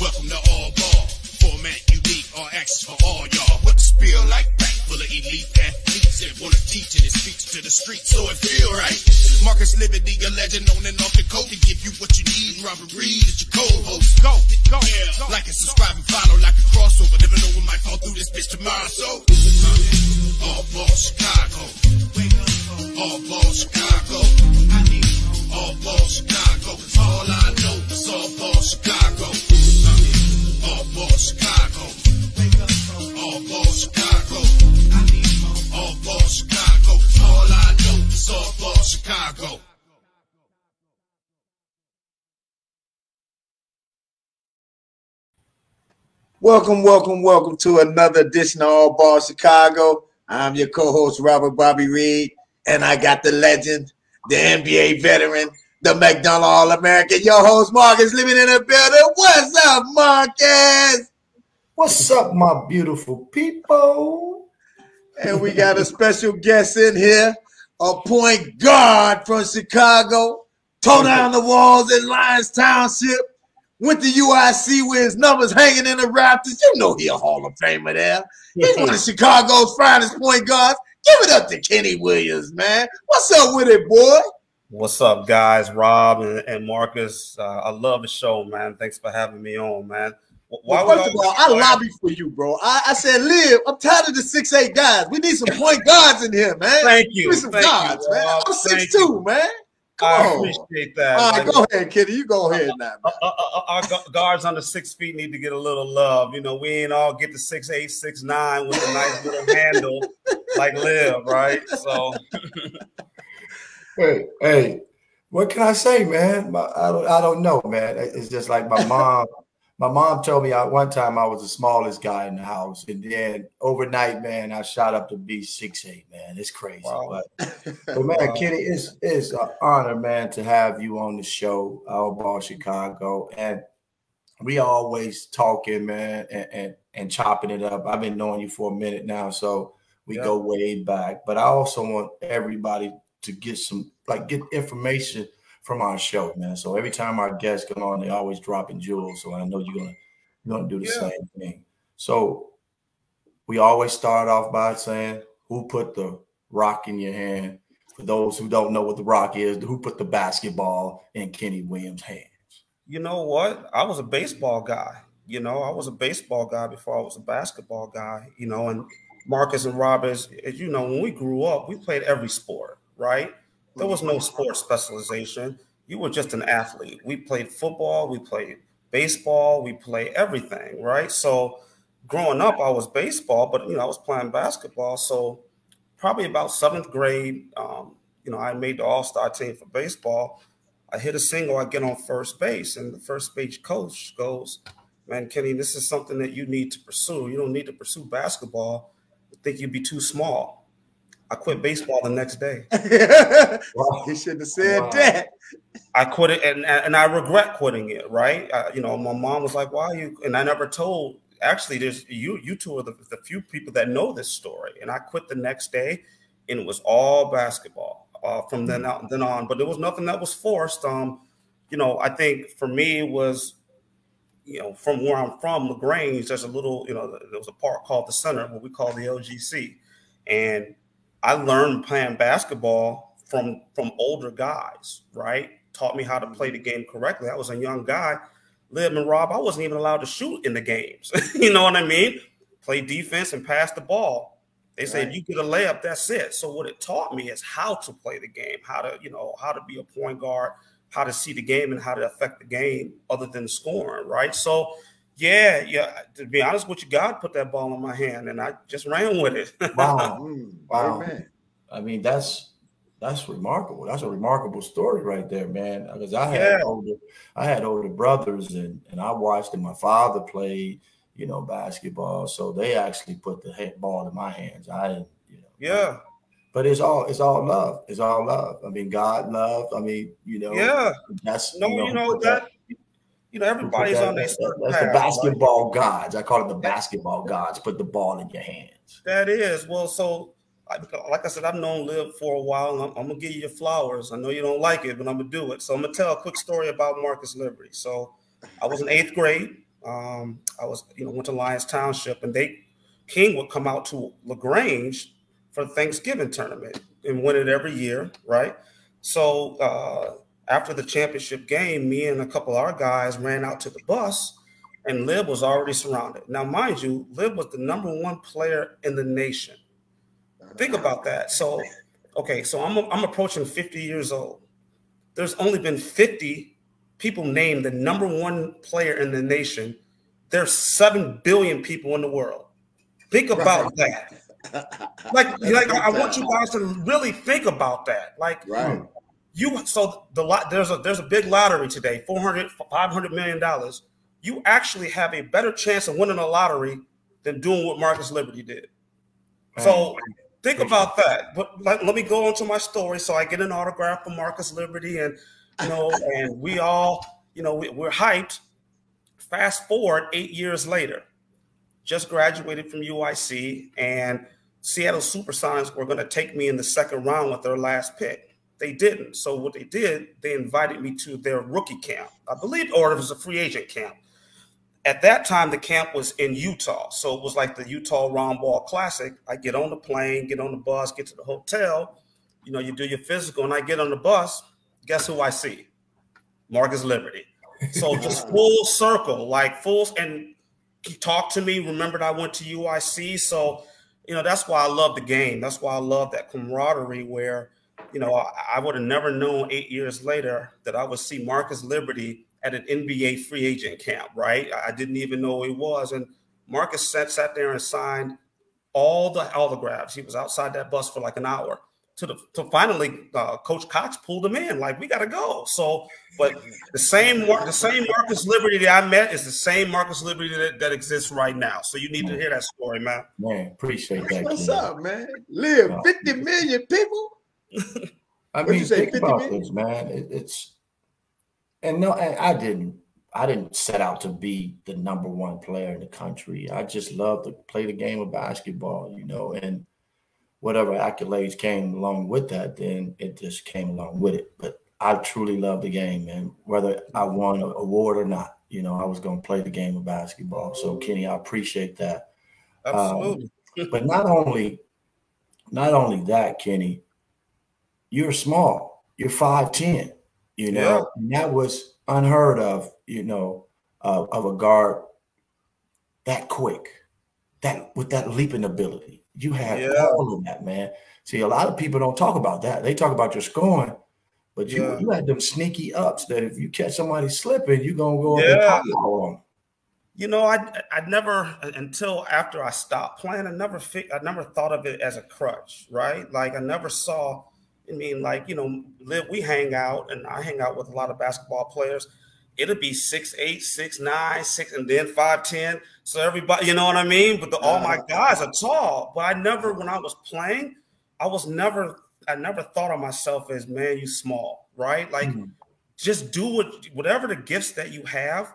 Welcome to all ball. Format unique, all access for all y'all. What the spiel like back full of elite athletes that wanna teach and it speaks to the streets, so it feel right. Marcus Liberty, a legend on and off the court to give you what you need. Robert Reed is your co-host. Go, go, yeah. Like and subscribe and follow like a crossover. Never know what might fall through this bitch tomorrow. So, all ball Chicago. All ball Chicago. All ball Chicago. All I know is all ball Chicago. All ball Chicago. All ball Chicago. All ball Chicago. All I know is all ball Chicago. Welcome, welcome, welcome to another edition of All Ball Chicago. I'm your co-host Robert Bobby Reed, and I got the legend, the NBA veteran, the McDonald All-American, your host Marcus living in the building. What's up, Marcus? What's up, my beautiful people? And we got a special guest in here, a point guard from Chicago, tore down the walls in Lyons Township, went to UIC with his numbers hanging in the Raptors. You know he a Hall of Famer there. He's one of Chicago's finest point guards. Give it up to Kenny Williams, man. What's up with it, boy? What's up, guys? Rob and, and Marcus. Uh, I love the show, man. Thanks for having me on, man. Why Well, first of all, I lobby for you, bro. I, I said, live. I'm tired of the six eight guys. We need some point guards in here, man. Thank you. We need some Thank you, guards, man. I'm six two, man. Come I on. appreciate that. All right, man. go ahead, Kitty. You go ahead now. Uh, uh, uh, our guards under six feet need to get a little love. You know, we ain't all get to six eight, six nine with a nice little handle like Liv, right? So Hey, hey, what can I say, man? My, I don't, I don't know, man. It's just like my mom. My mom told me at one time I was the smallest guy in the house, and then overnight, man, I shot up to be six eight. Man, it's crazy. Wow. But, but man, Kenny, it's it's an honor, man, to have you on the show, Our Ball Chicago, and we always talking, man, and, and and chopping it up. I've been knowing you for a minute now, so we Yeah. go way back. But I also want everybody to get some like get information from our show, man. So every time our guests come on, they always dropping jewels. So I know you're gonna you're gonna do the Yeah. same thing. So we always start off by saying who put the rock in your hand. For those who don't know what the rock is, who put the basketball in Kenny Williams' hand? you know what? I was a baseball guy. You know, I was a baseball guy before I was a basketball guy. You know, and Marcus and Roberts, as you know, when we grew up, we played every sport, right? There was no sports specialization. You were just an athlete. We played football, we played baseball, we played everything, right? So growing up, I was baseball, but you know, I was playing basketball. So probably about seventh grade, um, you know, I made the all-star team for baseball. I hit a single, I get on first base, and the first base coach goes, Man, Kenny, this is something that you need to pursue. You don't need to pursue basketball. I think you'd be too small. I quit baseball the next day. he shouldn't have said Wow. that. I quit it, and and I regret quitting it. Right? I, you know, my mom was like, "Why are you?" And I never told. Actually, there's you. You two are the, the few people that know this story. And I quit the next day, and it was all basketball uh, from then out then on. But there was nothing that was forced. Um, you know, I think for me it was, you know, from where I'm from, Lagrange. There's a little, you know, there was a park called the Center, what we call the LGC, and I learned playing basketball from from older guys, right? Taught me how to play the game correctly. I was a young guy. Liv and Rob, I wasn't even allowed to shoot in the games. you know what I mean? Play defense and pass the ball. They say if you get a layup, that's it. So what it taught me is how to play the game, how to, you know, how to be a point guard, how to see the game and how to affect the game other than scoring, right? So yeah, yeah. To be honest with you, God put that ball in my hand and I just ran with it. Wow. Wow. amen. I mean, that's that's remarkable. That's a remarkable story right there, man. Because I had Yeah. older, I had older brothers, and and I watched, and my father played, you know, basketball. So they actually put the ball in my hands. I didn't, you know. yeah, But it's all it's all love. It's all love. I mean, God loved. I mean, you know. yeah. That's No, you know put that. You know, everybody's that- on their certain That's path. the right? basketball gods. I call it the basketball gods. Put the ball in your hands. That is well. So like I said, I've known Liv for a while, and I'm, I'm, gonna give you your flowers. I know you don't like it, but I'm gonna do it. So I'm gonna tell a quick story about Marcus Liberty. So I was in eighth grade. Um, I was, you know, went to Lyons Township, and they King would come out to Lagrange for the Thanksgiving tournament and win it every year, right? So uh, after the championship game, me and a couple of our guys ran out to the bus, and Lib was already surrounded. Now, mind you, Lib was the number one player in the nation Think about that. So, okay, so I'm I'm approaching 50 years old. There's only been 50 people named the number one player in the nation. There's seven billion people in the world. Think about right. that. Like, like I want you guys to really think about that. Like, right. You so the lot there's a there's a big lottery today, 400 500 million dollars. You actually have a better chance of winning a lottery than doing what Marcus Liberty did. So Think about that. But let, let me go on to my story. So I get an autograph from Marcus Liberty, and you know, and we all, you know, we, we're hyped. Fast forward eight years later, just graduated from UIC, and Seattle Supersonics were going to take me in the second round with their last pick. They didn't. So what they did, they invited me to their rookie camp. I believe, or it was a free agent camp at that time the camp was in Utah, so it was like the Utah Round Ball Classic. I get on the plane, get on the bus, get to the hotel. You know, you do your physical, and I get on the bus. Guess who I see? Marcus Liberty. So just full circle, like full, and he talked to me. Remembered I went to UIC, so you know that's why I love the game. That's why I love that camaraderie. Where you know I, I would have never known eight years later that I would see Marcus Liberty at an NBA free agent camp, right? I didn't even know who he was. And Marcus sat, sat there and signed all the autographs. He was outside that bus for like an hour. To, the, to finally, uh, Coach Cox pulled him in. Like we got to go. So, but the same the same Marcus Liberty that I met is the same Marcus Liberty that, that exists right now. So you need to hear that story, man. Man, appreciate that. What's up, man? Live 50 million people. I mean, you think about this, man. It, it's and no, I, I didn't. I didn't set out to be the number one player in the country. I just love to play the game of basketball, you know, and whatever accolades came along with that, then it just came along with it. But I truly love the game, and whether I won an award or not, you know, I was going to play the game of basketball. So, Kenny, I appreciate that. Absolutely. Um, but not only, not only that, Kenny, you're small. You're five ten you know, yeah. and that was unheard of, you know, uh, of a guard that quick, that with that leaping ability. You had yeah. all of that, man. See, a lot of people don't talk about that. They talk about your scoring, but you yeah. you had them sneaky ups that if you catch somebody slipping, you're gonna go yeah. and You know, I I never until after I stopped playing, I never I never thought of it as a crutch, right? Like I never saw I mean, like, you know, live, we hang out and I hang out with a lot of basketball players. It'll be six, eight, six, nine, six, and then five, ten. So everybody, you know what I mean? But the, all my guys are tall. But I never, when I was playing, I was never, I never thought of myself as man, you small, right? Like mm-hmm. just do what whatever the gifts that you have,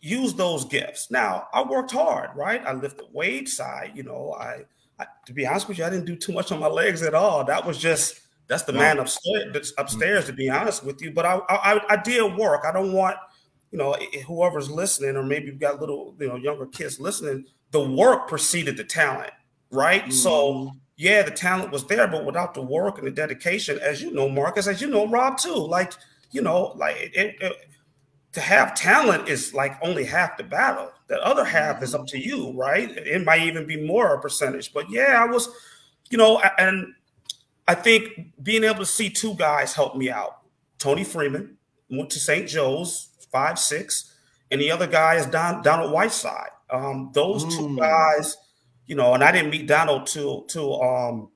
use those gifts. Now, I worked hard, right? I lifted weights, side, you know, I I, to be honest with you, I didn't do too much on my legs at all. That was just that's the man upstairs. Upstairs, to be honest with you. But I, I, I did work. I don't want you know whoever's listening, or maybe you've got little you know younger kids listening. The work preceded the talent, right? Mm-hmm. So yeah, the talent was there, but without the work and the dedication, as you know, Marcus, as you know, Rob too, like you know, like it, it, to have talent is like only half the battle. The other half is up to you, right? It might even be more a percentage. But yeah, I was, you know, and I think being able to see two guys help me out. Tony Freeman went to St. Joe's, five six, and the other guy is Don, Donald Whiteside. Um, those mm. two guys, you know, and I didn't meet Donald till till um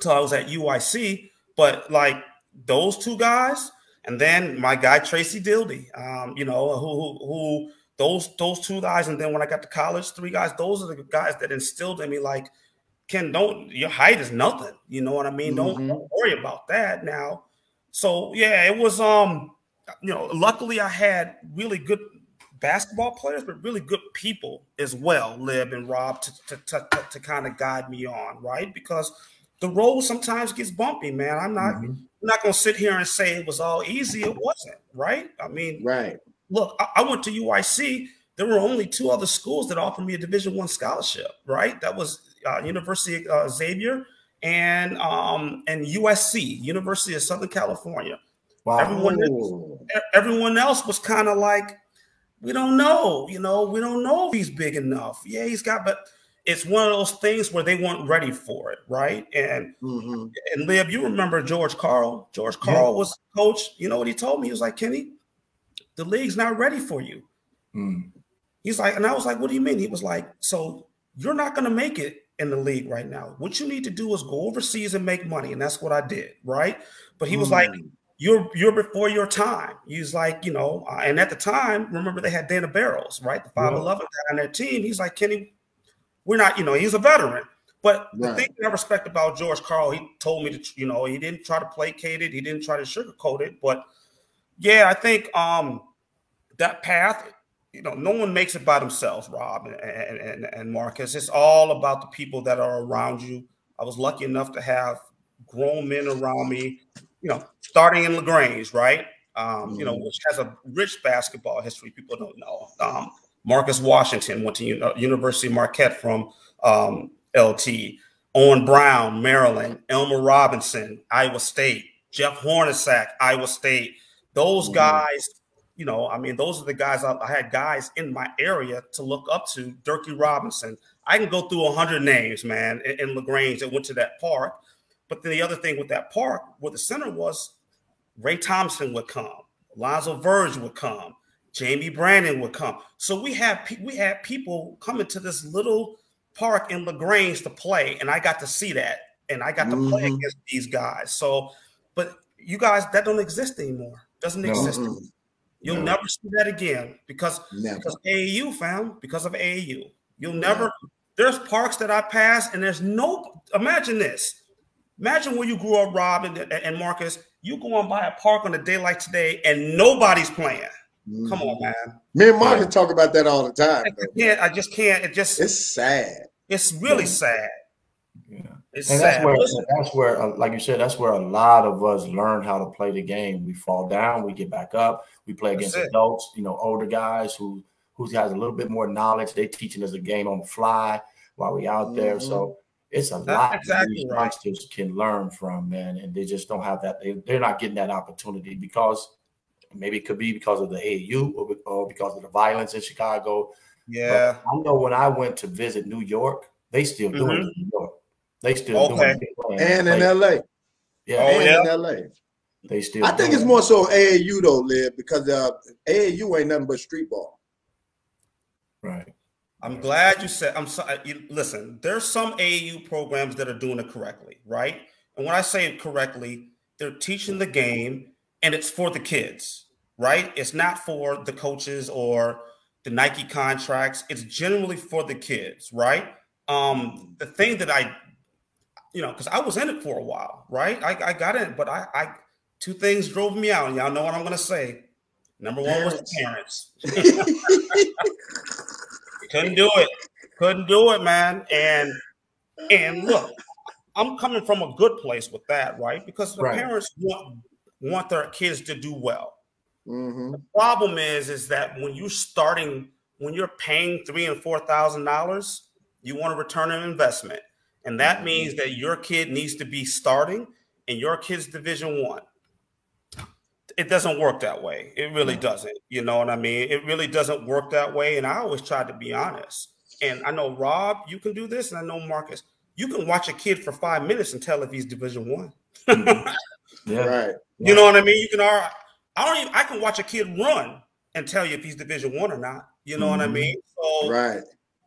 till I was at UIC, but like those two guys, and then my guy Tracy Dildy, um, you know, who, who, who those those two guys, and then when I got to college, three guys. Those are the guys that instilled in me like, Ken, don't your height is nothing. You know what I mean? Mm-hmm. Don't, don't worry about that now. So yeah, it was um, you know, luckily I had really good basketball players, but really good people as well, Lib and Rob, to, to, to, to, to kind of guide me on, right? Because the road sometimes gets bumpy, man. I'm not mm-hmm. I'm not gonna sit here and say it was all easy. It wasn't, right? I mean, right. Look, I, I went to UIC. There were only two other schools that offered me a Division One scholarship, right? That was uh, University uh, Xavier and um, and USC, University of Southern California. Wow. Everyone, else, everyone else was kind of like, we don't know, you know, we don't know if he's big enough. Yeah, he's got, but it's one of those things where they weren't ready for it, right? And mm-hmm. and Lib, you remember George Karl? George Karl yeah. was coach. You know what he told me? He was like, Kenny, the league's not ready for you. Mm. He's like, and I was like, what do you mean? He was like, so you're not going to make it in the league right now. What you need to do is go overseas and make money, and that's what I did, right? But he was mm. like, you're you're before your time. He's like, you know, uh, and at the time, remember they had Dana Barros, right? The 5'11 guy on their team. He's like, Kenny, we're not, you know, he's a veteran. But right. the thing that I respect about George Karl, he told me to, you know, he didn't try to placate it, he didn't try to sugarcoat it. But yeah, I think um that path, you know, no one makes it by themselves, Rob and, and, and Marcus. It's all about the people that are around you. I was lucky enough to have grown men around me, you know, starting in LaGrange, right? Um, mm-hmm. you know, mm-hmm. which has a rich basketball history. People don't know. Um, Marcus Washington went to uh, University of Marquette from um, LT. Owen Brown, Maryland. Elmer Robinson, Iowa State. Jeff Hornacek, Iowa State. Those mm-hmm. guys, you know, I mean, those are the guys I, I, had guys in my area to look up to. Durkee Robinson. I can go through 100 names, man, in, in LaGrange that went to that park. But then the other thing with that park, where the center was, Ray Thompson would come, Alonzo Verge would come, Jamie Brandon would come. So we had we had people coming to this little park in Lagrange to play, and I got to see that, and I got to mm-hmm. play against these guys. So, but you guys, that don't exist anymore. Doesn't exist. No. You'll no. never see that again because never. because AAU found because of AAU. You'll never. There's parks that I pass, and there's no. Imagine this. Imagine where you grew up, Rob and, and Marcus. You go on by a park on a day like today, and nobody's playing. Mm-hmm. Come on, man. Me and Mark talk about that all the time. I can't. I just can't. It just. It's sad. It's really sad. Yeah. It's and sad. that's where that's where, uh, like you said, that's where a lot of us learn how to play the game. We fall down, we get back up, we play against adults, you know, older guys who who has a little bit more knowledge. They teaching us a game on the fly while we out there. Mm-hmm. So it's a that's lot exactly these right. youngsters can learn from, man, and they just don't have that. They, they're not getting that opportunity because Maybe it could be because of the AAU or, or because of the violence in Chicago. Yeah. But I know when I went to visit New York, they still mm-hmm. doing it in New York. They still okay. doing it. And in LA. Yeah. Oh, and yeah. in LA. They still I think it's more so AAU though, Liv, because uh, AAU ain't nothing but street ball. Right. I'm glad you said. I'm sorry. You, listen, there's some AAU programs that are doing it correctly, right? And when I say it correctly, they're teaching the game and it's for the kids, right? It's not for the coaches or the Nike contracts. It's generally for the kids, right? Um, the thing that I, you know, because I was in it for a while, right? I, I got in, but I, I, two things drove me out. And y'all know what I'm gonna say. Number one was the parents. Couldn't do it. Couldn't do it, man. And and look, I'm coming from a good place with that, right? Because the right. parents want want their kids to do well. Mm-hmm. The problem is, is that when you're starting, when you're paying three and four thousand dollars, you want to return an investment, and that mm-hmm. means that your kid needs to be starting in your kid's Division One. It doesn't work that way. It really doesn't. You know what I mean? It really doesn't work that way. And I always try to be honest. And I know Rob, you can do this, and I know Marcus, you can watch a kid for five minutes and tell if he's Division One. Mm-hmm. Yeah. Right. You know what I mean? You can I don't even I can watch a kid run and tell you if he's division one or not. You know mm-hmm. what I mm-hmm. mean? So right.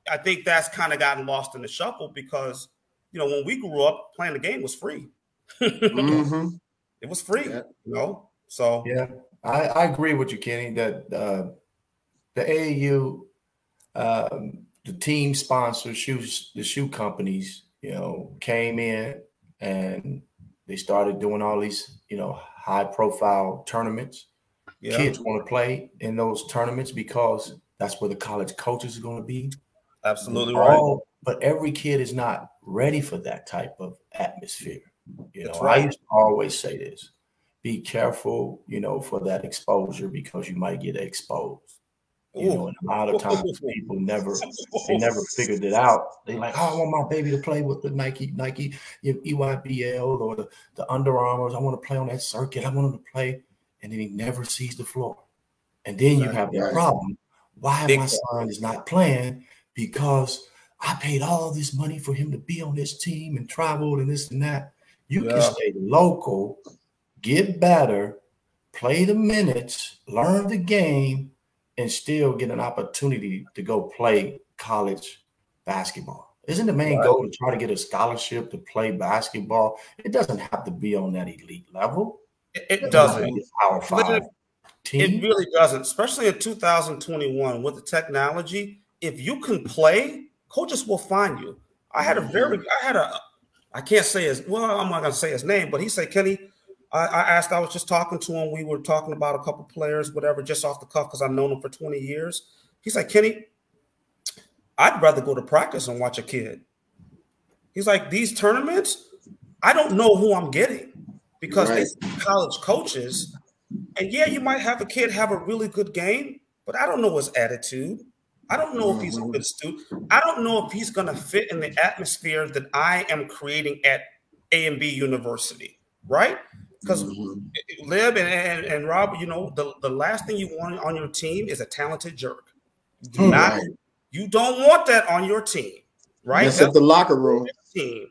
I think that's kind of gotten lost in the shuffle because you know when we grew up playing the game was free. mm-hmm. It was free, yeah. you know. So yeah, I, I agree with you, Kenny. That uh, the AAU, um, the team sponsors, shoes, the shoe companies, you know, came in and they started doing all these, you know, high profile tournaments. Yeah. Kids want to play in those tournaments because That's where the college coaches are going to be. Absolutely All- right. But every kid is not ready for that type of atmosphere. You That's know, right. I used to always say this: be careful, you know, for that exposure because you might get exposed. You know, and a lot of times people never they never figured it out. They like, oh, I want my baby to play with the Nike, Nike, EYBL or the, the Under Armours. I want to play on that circuit. I want him to play. And then he never sees the floor. And then you have that right. problem. Why Big my son is not playing? Because I paid all this money for him to be on this team and travel and this and that. You can stay local, get better, play the minutes, learn the game, and still get an opportunity to go play college basketball. Isn't the main Right. goal to try to get a scholarship to play basketball? It doesn't have to be on that elite level. It, it doesn't. Power five It really doesn't, especially in 2021 with the technology. If you can play, coaches will find you. I had a very, mm-hmm. I had a, I can't say his, well, I'm not gonna say his name, but he said, Kenny, I, I asked, I was just talking to him. We were talking about a couple players, whatever, just off the cuff because I've known him for 20 years. He's like, Kenny, I'd rather go to practice and watch a kid. He's like, these tournaments, I don't know who I'm getting because Right. they college coaches. And yeah, you might have a kid have a really good game, but I don't know his attitude. I don't know if he's a Mhm. good student. I don't know if he's going to fit in the atmosphere that I am creating at A and B University, right? Because Mhm. Lib and, and, and Rob, you know, the, the last thing you want on your team is a talented jerk. You do Hmm. not, you don't want that on your team, right? Mess up the locker room. Team.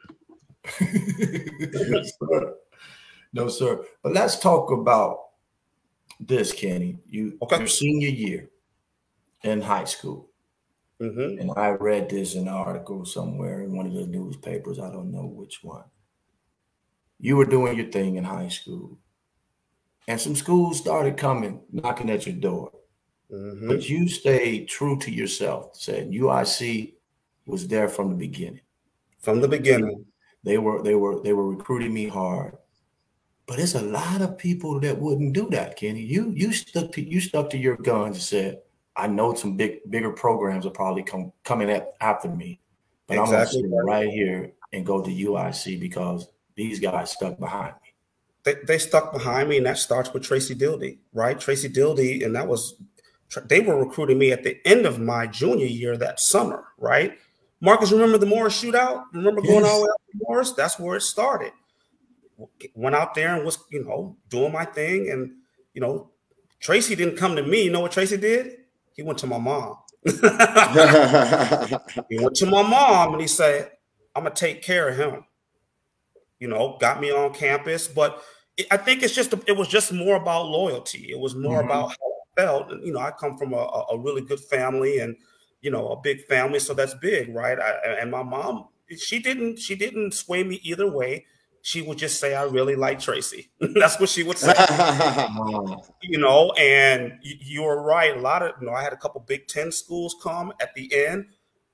no, sir. No, sir. But let's talk about this, Kenny. You Okay. your senior year in high school. Mhm. And I read this in an article somewhere in one of the newspapers. I don't know which one. You were doing your thing in high school, and some schools started coming, knocking at your door. Mhm. But you stayed true to yourself. Said UIC was there from the beginning. From the beginning. They were they were they were recruiting me hard. But it's a lot of people that wouldn't do that, Kenny. You you stuck to you stuck to your guns and said, I know some big bigger programs are probably come coming at, after me, but Exactly I'm gonna sit right here and go to UIC because these guys stuck behind me. They, they stuck behind me, and that starts with Tracy Dildy, right? Tracy Dildy, and that was they were recruiting me at the end of my junior year that summer, right? Marcus, remember the Morris shootout? Remember going all the way up to Morris? That's where it started. Went out there and was, you know, doing my thing. And, you know, Tracy didn't come to me. You know what Tracy did? He went to my mom. he went to my mom and he said, I'm going to take care of him. You know, got me on campus. But it, I think it's just, it was just more about loyalty. It was more Mhm. about how I felt. You know, I come from a, a a really good family and, you know, a big family. So that's big, right? I, and my mom, she didn't, she didn't sway me either way. She would just say, I really like Tracy. that's what she would say you know, and y- you're right. A lot of, you know, I had a couple Big Ten schools come at the end,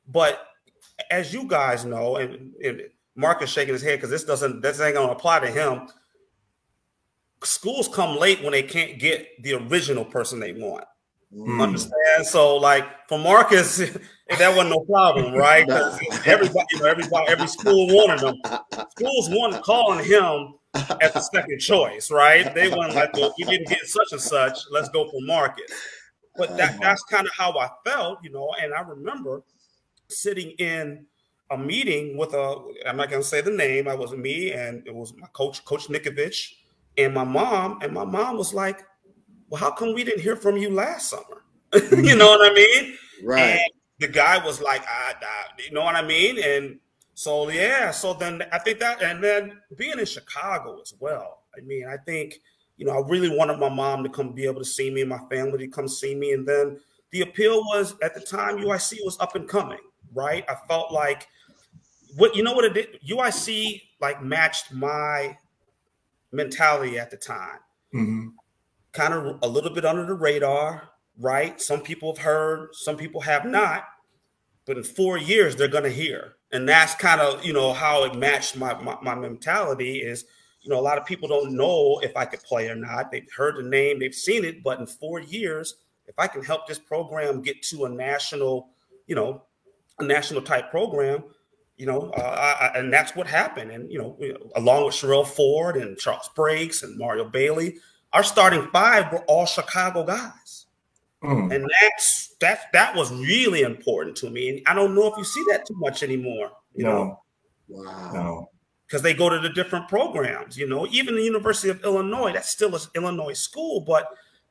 but as you guys know, and, and Mark is shaking his head because this doesn't, this ain't gonna apply to him. Schools come late when they can't get the original person they want. Mm. Understand? So, like for Marcus, that wasn't no problem, right? 'Cause everybody, you know, everybody, every school wanted him. Schools wanted calling him as the second choice, right? They weren't like, well, we didn't get such and such. Let's go for Marcus. But that, that's kind of how I felt, you know. And I remember sitting in a meeting with a, I'm not going to say the name. I was me, and it was my coach, Coach Nikovich, and my mom. And my mom was like, "Well, how come we didn't hear from you last summer?" Mm-hmm. you know what I mean? right. And the guy was like, I, I, you know what I mean? And so, yeah, so then I think that, and then being in Chicago as well. I mean, I think, you know, I really wanted my mom to come be able to see me and my family to come see me. And then the appeal was at the time UIC was up and coming, right? I felt like what, you know what it did? UIC like matched my mentality at the time mhm. kind of a little bit under the radar, right? Some people have heard, some people have not, but in four years they're going to hear, and that's kind of you know how it matched my, my my mentality. Is you know a lot of people don't know if I could play or not. They've heard the name, they've seen it, but in four years, if I can help this program get to a national, you know, a national type program, you know, uh, I, and that's what happened. And you know, along with Sherell Ford and Charles Breaks and Mario Bailey, our starting five were all Chicago guys, mm. and that's that that was really important to me. And I don't know if you see that too much anymore. You no. know, wow, no, because they go to the different programs. You know, even the University of Illinois, that's still an Illinois school, but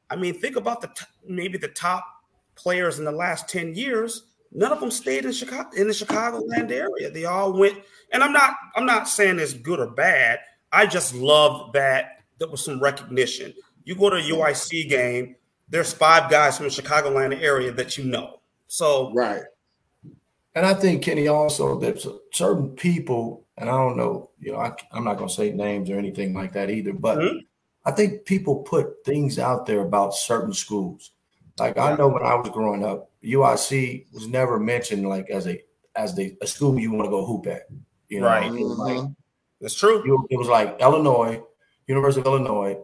I mean, think about the t- maybe the top players in the last ten years None of them stayed in Chicago in the Chicagoland area. They all went, and I'm not I'm not saying it's good or bad. I just love that there was some recognition. You go to a UIC game, there's five guys from the Chicagoland area that you know. So right. And I think Kenny also there's certain people, and I don't know, you know, I, am not going to say names or anything like that either, but mm-hmm. I think people put things out there about certain schools. Like. I know when I was growing up, UIC was never mentioned like as a as the a school you want to go hoop at. You know, right? Like, mm-hmm. That's true. It was like Illinois, University of Illinois,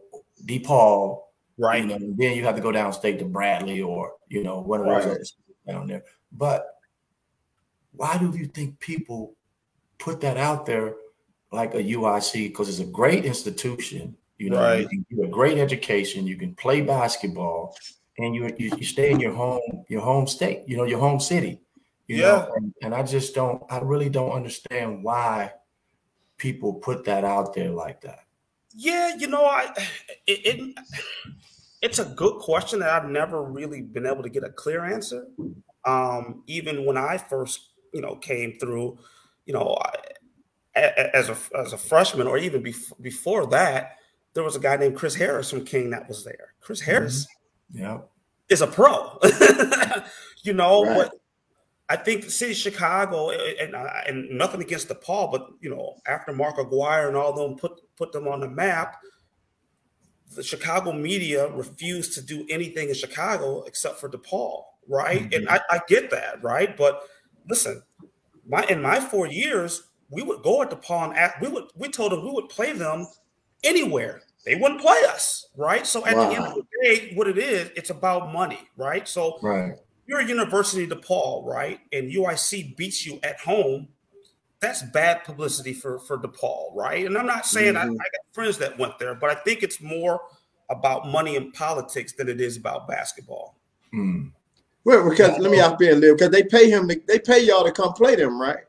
DePaul, right? You know, then you have to go downstate to Bradley or you know one of those right. down there. But why do you think people put that out there like a UIC? Because it's a great institution. You know, right. you can get a great education. You can play basketball and you, you, you stay in your home your home state you know your home city you yeah. know and, and, i just don't i really don't understand why people put that out there like that yeah you know i it, it it's a good question that i've never really been able to get a clear answer um even when i first you know came through you know I, as a as a freshman or even before, before that there was a guy named Chris Harris from King that was there. Chris Harris mm-hmm yeah, is a pro. you know, right. but I think the city of Chicago, and, and nothing against DePaul, but you know, after Mark Aguirre and all them put put them on the map, the Chicago media refused to do anything in Chicago except for DePaul, right? Mm-hmm. And I, I, get that, right? But listen, my in my four years, we would go at DePaul and act, we would we told them we would play them anywhere they wouldn't play us, right? So at wow. the end of the day, what it is, it's about money, right? So right. you're a University DePaul, right? And UIC beats you at home. That's bad publicity for for DePaul, right? And I'm not saying mm-hmm. I, I, got friends that went there, but I think it's more about money and politics than it is about basketball. Hmm. Well, because let me in there because they pay him, to, they pay y'all to come play them, right?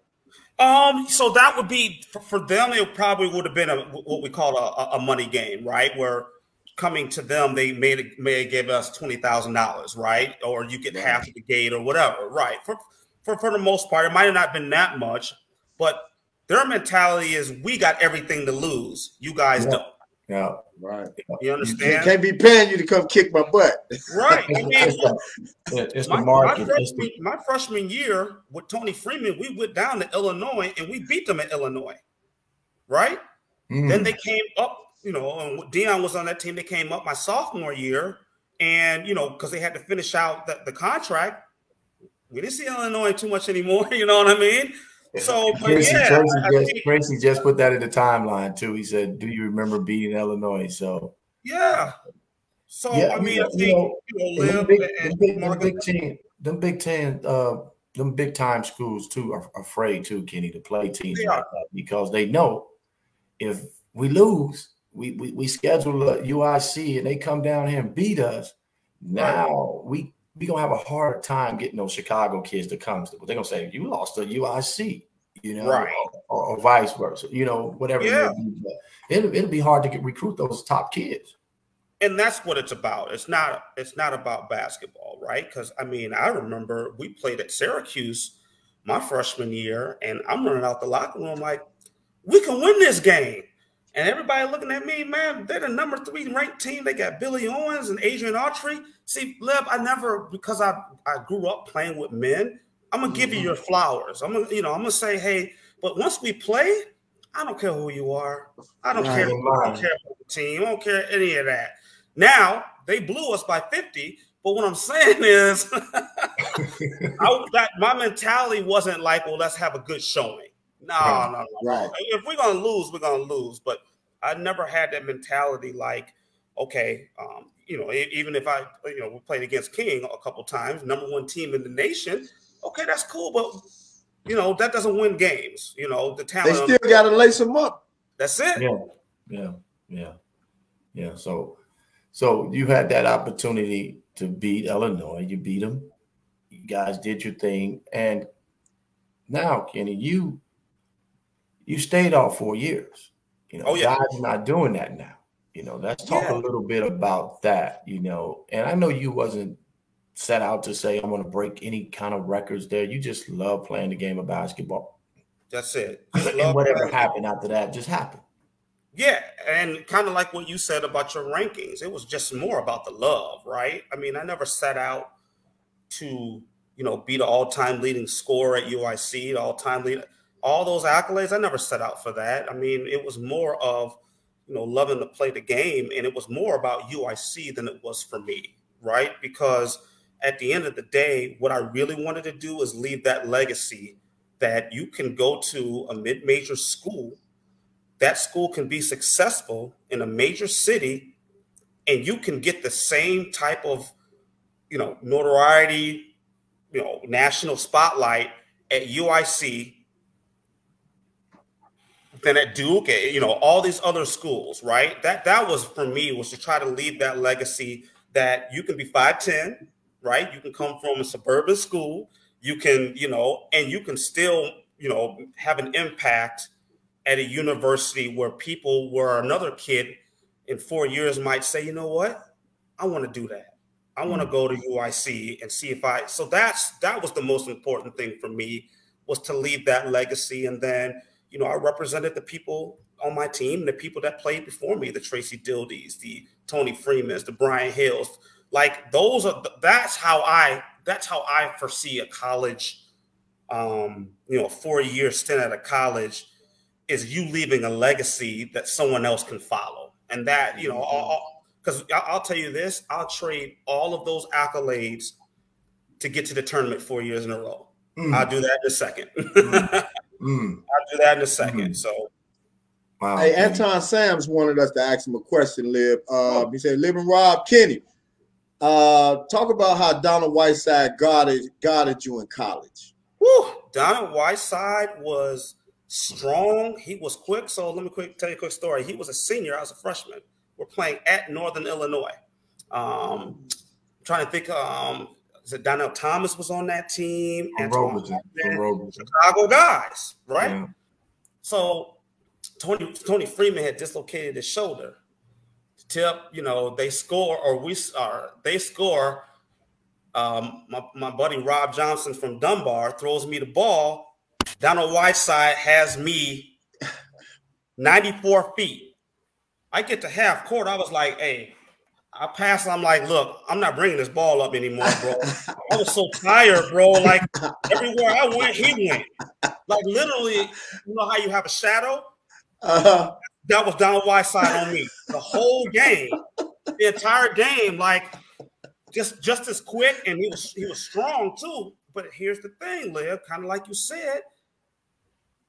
Um, so that would be for, for them. It probably would have been a what we call a, a money game, right? Where coming to them, they may may give us twenty thousand dollars, right? Or you get right. half of the gate or whatever, right? For for for the most part, it might have not been that much, but their mentality is we got everything to lose. You guys yeah. don't. Yeah, right. You understand? can't be paying you to come kick my butt. Right. I mean, it's, the, it's my, the market. My freshman, my freshman, year with Tony Freeman, we went down to Illinois and we beat them in Illinois. Right. Mm. Then they came up. You know, and Deon was on that team. They came up my sophomore year, and you know, because they had to finish out the, the contract. We didn't see Illinois too much anymore. You know what I mean? So, Tracy, yeah, Tracy, just, Tracy just put that in the timeline too. He said, "Do you remember being Illinois?" So, yeah. So yeah, I mean, I think know, you know, them big, and, big, them big ten, them Big Ten, uh, them big time schools too are afraid too, Kenny, to play teams like that because they know if we lose, we we, we schedule a UIC and they come down here and beat us. Now we we gonna have a hard time getting those Chicago kids to come. They're gonna say you lost to UIC, you know, right, or, or, vice versa, you know, whatever. Yeah. It it'll, it'll be hard to get recruit those top kids. And that's what it's about. It's not it's not about basketball, right? Because I mean, I remember we played at Syracuse my freshman year, and I'm running out the locker room like, we can win this game. And everybody looking at me, man, they're the number three ranked team. They got Billy Owens and Adrian Autry. See, Leb, I never because I I grew up playing with men. I'm gonna give mm-hmm. you your flowers. I'm gonna, you know, I'm gonna say, hey, but once we play, I don't care who you are. I don't care. I don't care about the team. I don't care any of that. Now they blew us by 50, but what I'm saying is, I, that my mentality wasn't like, well, let's have a good showing. No, right. no, no. Right. If we're gonna lose, we're gonna lose. But I never had that mentality like, okay, um, you know, even if I, you know, we played against King a couple times, number one team in the nation. Okay, that's cool, but you know that doesn't win games. You know, the talent. They still got to lace them up. That's it. Yeah, yeah, yeah, yeah. So, so you had that opportunity to beat Illinois. You beat them. You guys did your thing, and now, Kenny, you you stayed all four years. You know, oh, yeah. guys not doing that now. You know, let's talk Yeah. a little bit about that. You know, and I know you wasn't set out to say I'm going to break any kind of records there. You just love playing the game of basketball, That's it. And whatever happened after that just happened. Yeah, and kind of like what you said about your rankings, it was just more about the love, right? I mean, I never set out to, you know, be the all-time leading scorer at UIC, the all-time leader, all those accolades. I never set out for that. I mean, it was more of, you know, loving to play the game, and it was more about UIC than it was for me, right? Because at the end of the day, what I really wanted to do was leave that legacy that you can go to a mid-major school that school can be successful in a major city and you can get the same type of you know notoriety you know national spotlight at UIC than at Duke you know all these other schools right? That that was for me was to try to leave that legacy that you can be 5'10 right you can come from a suburban school you can you know and you can still you know have an impact at a university where people where another kid in four years might say, you know what, I want to do that. I want to mm. go to UIC and see if I. So that's that was the most important thing for me was to leave that legacy, and then you know I represented the people on my team, the people that played before me, the Tracy Dildies, the Tony Freemans, the Brian Hills. Like those are that's how I that's how I foresee a college, um, you know, four year stint at a college is you leaving a legacy that someone else can follow. And that, you know, because I'll tell you this, I'll trade all of those accolades to get to the tournament four years in a row. Mm. I'll do that in a second. Mm. I'll do that in a second. Mm. So, Wow. Hey, Anton Sams wanted us to ask him a question, Lib. Uh, he said, Lib and Rob Kenny, uh, talk about how Donald Whiteside guarded, guarded you in college. whew, Donald Whiteside was strong. He was quick. So let me quick tell you a quick story. He was a senior. I was a freshman. We're playing at Northern Illinois. Um, trying to think. Um, is it Donnell Thomas was on that team? From Antoine Robertson. From Hartman, Robertson. Chicago guys, right? Yeah. So Tony Tony Freeman had dislocated his shoulder. Tip, you know, they score or we are they score. Um, my, my buddy Rob Johnson from Dunbar throws me the ball. Donald Whiteside has me 94 feet. I get to half court. I was like, hey, I pass. I'm like, look, I'm not bringing this ball up anymore, bro. I was so tired, bro. Like everywhere I went, he went. Like literally, you know how you have a shadow? Uh, That was Donald Whiteside on me the whole game, the entire game. Like just just as quick, and he was he was strong too. But here's the thing, Liv, kind of like you said,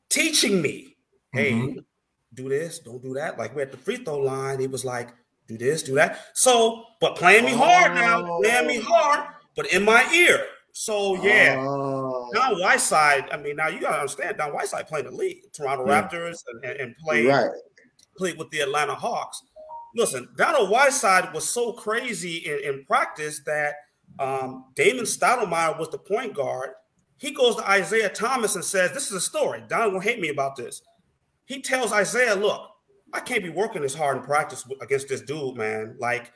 teaching me, hey, Mhm. do this, don't do that. Like we're at the free throw line, he was like, do this, do that. So, but playing me hard now, Oh. playing me hard, but in my ear. So yeah. oh, Don Whiteside, I mean, now you gotta understand, Don Whiteside played in the league, Toronto Yeah. Raptors, and, and, and played right. Played with the Atlanta Hawks. Listen, Donald Whiteside was so crazy in, in practice that um, Damon Stoudamire was the point guard. He goes to Isiah Thomas and says, "This is a story. Donald will hate me about this." He tells Isiah, "Look, I can't be working this hard in practice against this dude, man. Like,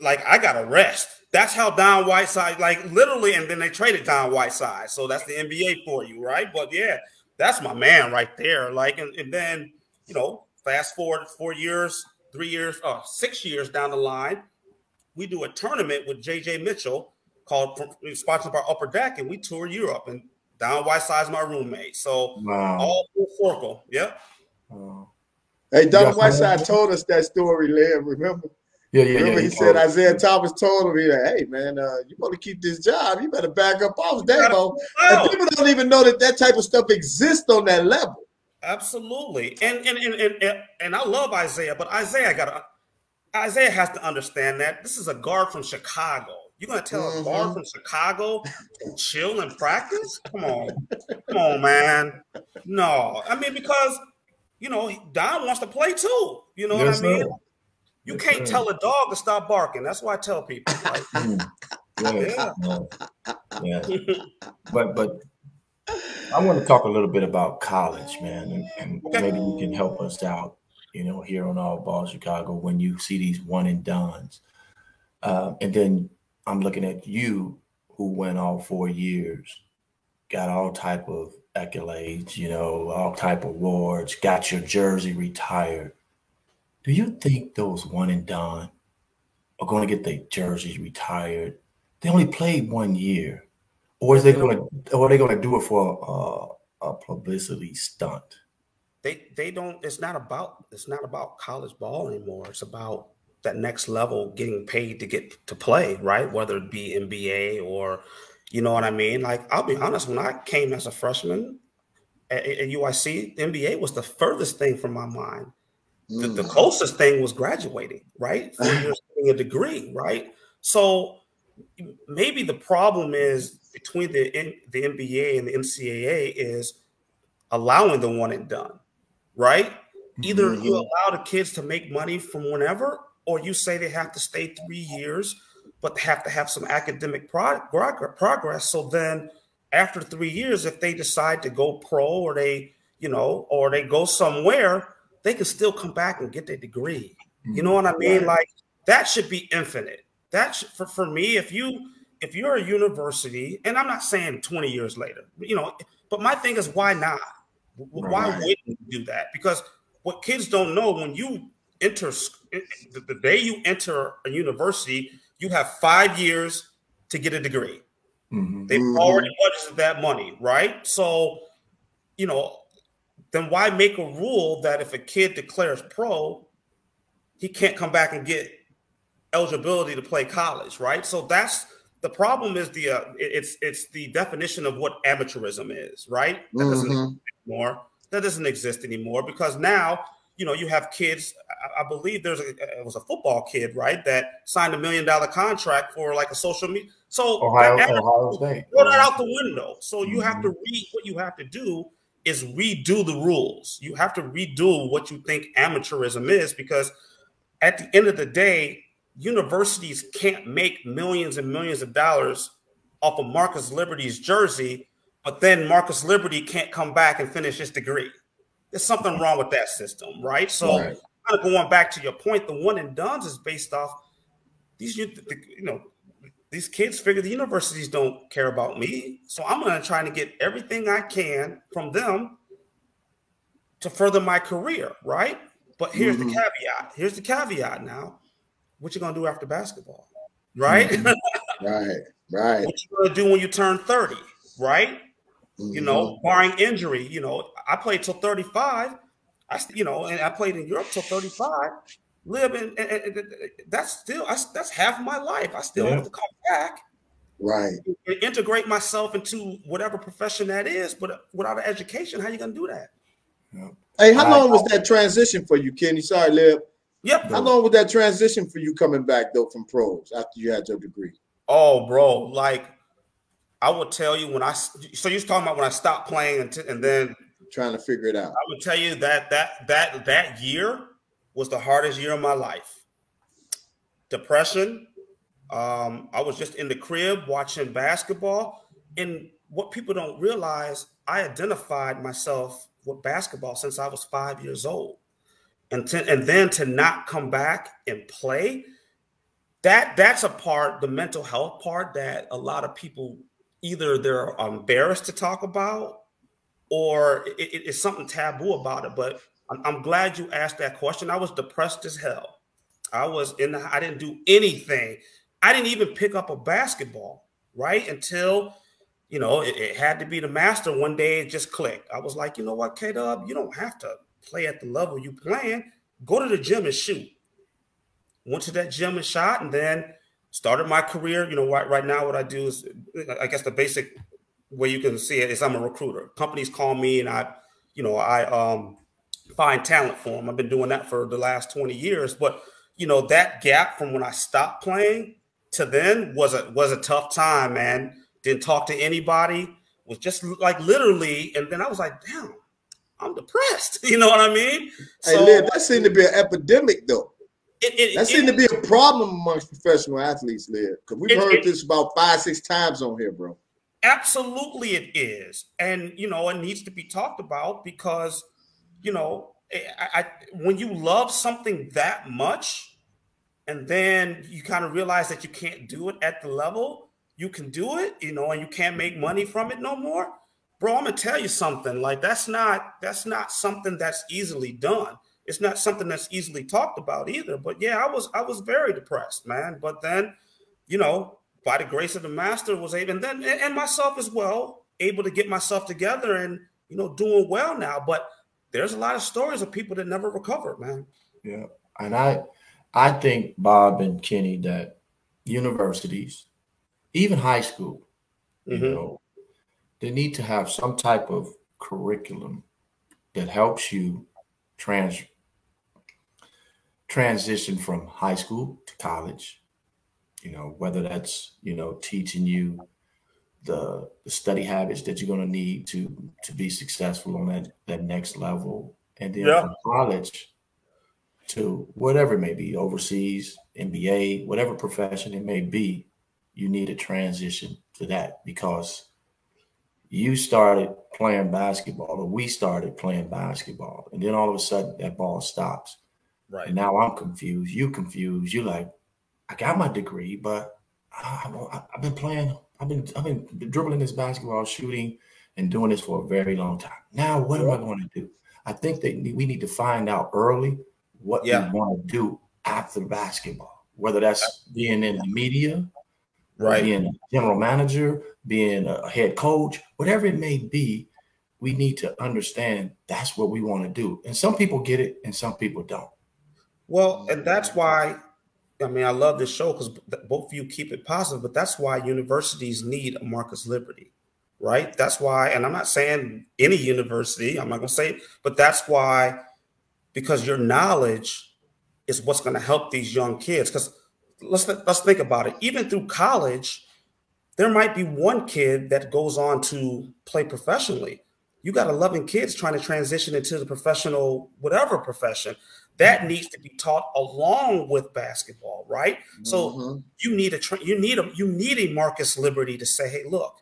like I got to rest." That's how Don Whiteside, like literally, and then they traded Don Whiteside. So that's the NBA for you, right? But yeah, that's my man right there. Like, and, and then you know, fast forward four years, three years, uh, six years down the line, we do a tournament with JJ Mitchell called sponsored by Upper Deck, and we tour Europe. And Don Whiteside's my roommate. So Wow. all full circle. Yep. Wow. Hey, Don Yeah. Whiteside told us that story, Liv. Remember? Yeah, yeah, Remember, yeah. he said Isiah Thomas told him, he said, "Hey, man, uh, you want to keep this job? You better back up off Dabo." And people don't even know that that type of stuff exists on that level. Absolutely. And and, and and and and I love Isiah, but Isiah got to Isiah has to understand that this is a guard from Chicago. You're gonna tell mm-hmm. a guard from Chicago to chill and practice? Come on, come on, man. No, I mean because you know Don wants to play too. You know yes, what I mean? Sir. You yes, can't sir. tell a dog to stop barking. That's why I tell people. Like, yeah. yeah. but but I want to talk a little bit about college, man, and, and okay. maybe you can help us out. You know, here on All Ball Chicago, when you see these one and dones, uh, and then I'm looking at you, who went all four years, got all type of accolades, you know, all type of awards, got your jersey retired. Do you think those one and done are going to get their jerseys retired? They only played one year or is they going to, or are they going to do it for a, a publicity stunt? They they don't. It's not about it's not about college ball anymore. It's about that next level, getting paid to get to play, right? Whether it be NBA or, you know what I mean. Like I'll be honest, when I came as a freshman at, at UIC, NBA was the furthest thing from my mind. Mm. The, the, mm. closest thing was graduating, right? Four years getting a degree, right? So maybe the problem is between the the NBA and the NCAA is allowing the one and done, right? Either mm-hmm. you allow the kids to make money from whenever, or you say they have to stay three years, but have to have some academic progress. So then, after three years, if they decide to go pro or they, you know, or they go somewhere, they can still come back and get their degree. You know what I mean? Like that should be infinite. That should, for for me, if you if you're a university, and I'm not saying 20 years later, you know, but my thing is why not? Why right. wouldn't you do that? Because what kids don't know when you enter the day you enter a university, you have five years to get a degree. Mm-hmm. They've mm-hmm. already budgeted that money, right? So, you know, then why make a rule that if a kid declares pro, he can't come back and get eligibility to play college, right? So that's the problem is the uh, it's it's the definition of what amateurism is, right? That doesn't mm-hmm. exist anymore. That doesn't exist anymore because now you know you have kids. I, I believe there's a it was a football kid, right, that signed a million dollar contract for like a social media. So Ohio, Ohio State. Throw that out the window. So you mm-hmm. have to read what you have to do is redo the rules. You have to redo what you think amateurism is because at the end of the day, universities can't make millions and millions of dollars off of Marcus Liberty's jersey, but then Marcus Liberty can't come back and finish his degree. There's something wrong with that system, right? So, right. kind of going back to your point, the one and done is based off these, you know, these kids figure the universities don't care about me, so I'm going to try to get everything I can from them to further my career, right? But here's mm-hmm. the caveat. Here's the caveat now what you gonna do after basketball, right? Mm-hmm. right, right. What you gonna do when you turn thirty, right? Mm-hmm. You know, mm-hmm. barring injury. You know, I played till thirty-five. I, you know, and I played in Europe till thirty-five. Live in, and, and, and that's still I, that's half my life. I still yeah. have to come back, right? integrate myself into whatever profession that is. But without an education, how you gonna do that? Hey, how long was that transition for you, Kenny? Sorry, Lib. Yep. How long was that transition for you coming back though from pros after you had your degree? Oh, bro, like I would tell you when I so you're talking about when I stopped playing and, and then trying to figure it out. I would tell you that that that that year was the hardest year of my life. Depression. Um, I was just in the crib watching basketball, and what people don't realize, I identified myself with basketball since I was five years old and to, and then to not come back and play that that's a part the mental health part that a lot of people either they're embarrassed to talk about or it, it, it's something taboo about it. But I'm, I'm, glad you asked that question. I was depressed as hell. I was in the, i didn't do anything. I didn't even pick up a basketball right? Until you know it, it had to be the master. One day it just clicked. I was like you know what k-dub? You don't have to play at the level you playing, go to the gym and shoot. Went to that gym and shot, and then started my career. You know, right, right now, what I do is, I guess the basic way you can see it is I'm a recruiter. Companies call me, and I, you know, I um, find talent for them. I've been doing that for the last 20 years. But you know, that gap from when I stopped playing to then was a was a tough time, man. Didn't talk to anybody. Was just like literally, and then I was like, damn, I'm depressed. You know what I mean? Hey, so, Lib, that seemed to be an epidemic, though. It, it, that seemed to be a problem amongst professional athletes, Lib. Because we've heard this about five, six times on here, bro. Absolutely, it is, and you know, it needs to be talked about because you know, eh, I, I when you love something that much, and then you kind of realize that you can't do it at the level you can do it, you know, and you can't make money from it no more bro i'm gonna tell you something. Like that's not that's not something that's easily done. It's not something that's easily talked about either. But yeah i was i was very depressed man. But then you know by the grace of the master was able and then and myself as well able to get myself together and you know doing well now. But there's a lot of stories of people that never recovered man. Yeah. And i i think bob and kenny that universities even high school you mm-hmm. know they need to have some type of curriculum that helps you trans transition from high school to college you know whether that's you know teaching you the, the study habits that you're going to need to to be successful on that that next level and then yeah. from college to whatever it may be overseas NBA whatever profession it may be you need a transition to that because you started playing basketball, or we started playing basketball, and then all of a sudden that ball stops. Right. And now I'm confused. You confused. You like, I got my degree, but I, have been playing. I've been I've been dribbling this basketball, shooting, and doing this for a very long time. Now, what am I going to do? I think that we need to find out early what yeah. we want to do after basketball, whether that's being in the media, right, being a general manager, being a head coach, whatever it may be, we need to understand that's what we want to do. And some people get it and some people don't. Well, and that's why I mean I love this show because both of you keep it positive, but that's why universities need a Marcus Liberty, right? That's why, and I'm not saying any university, I'm not gonna say, it, but that's why because your knowledge is what's going to help these young kids. Because let's let's think about it. Even through college, there might be one kid that goes on to play professionally. You got 11 kids trying to transition into the professional, whatever profession that needs to be taught along with basketball, right? Mm-hmm. So you need a you need a you need a Marcus Liberty to say, hey, look,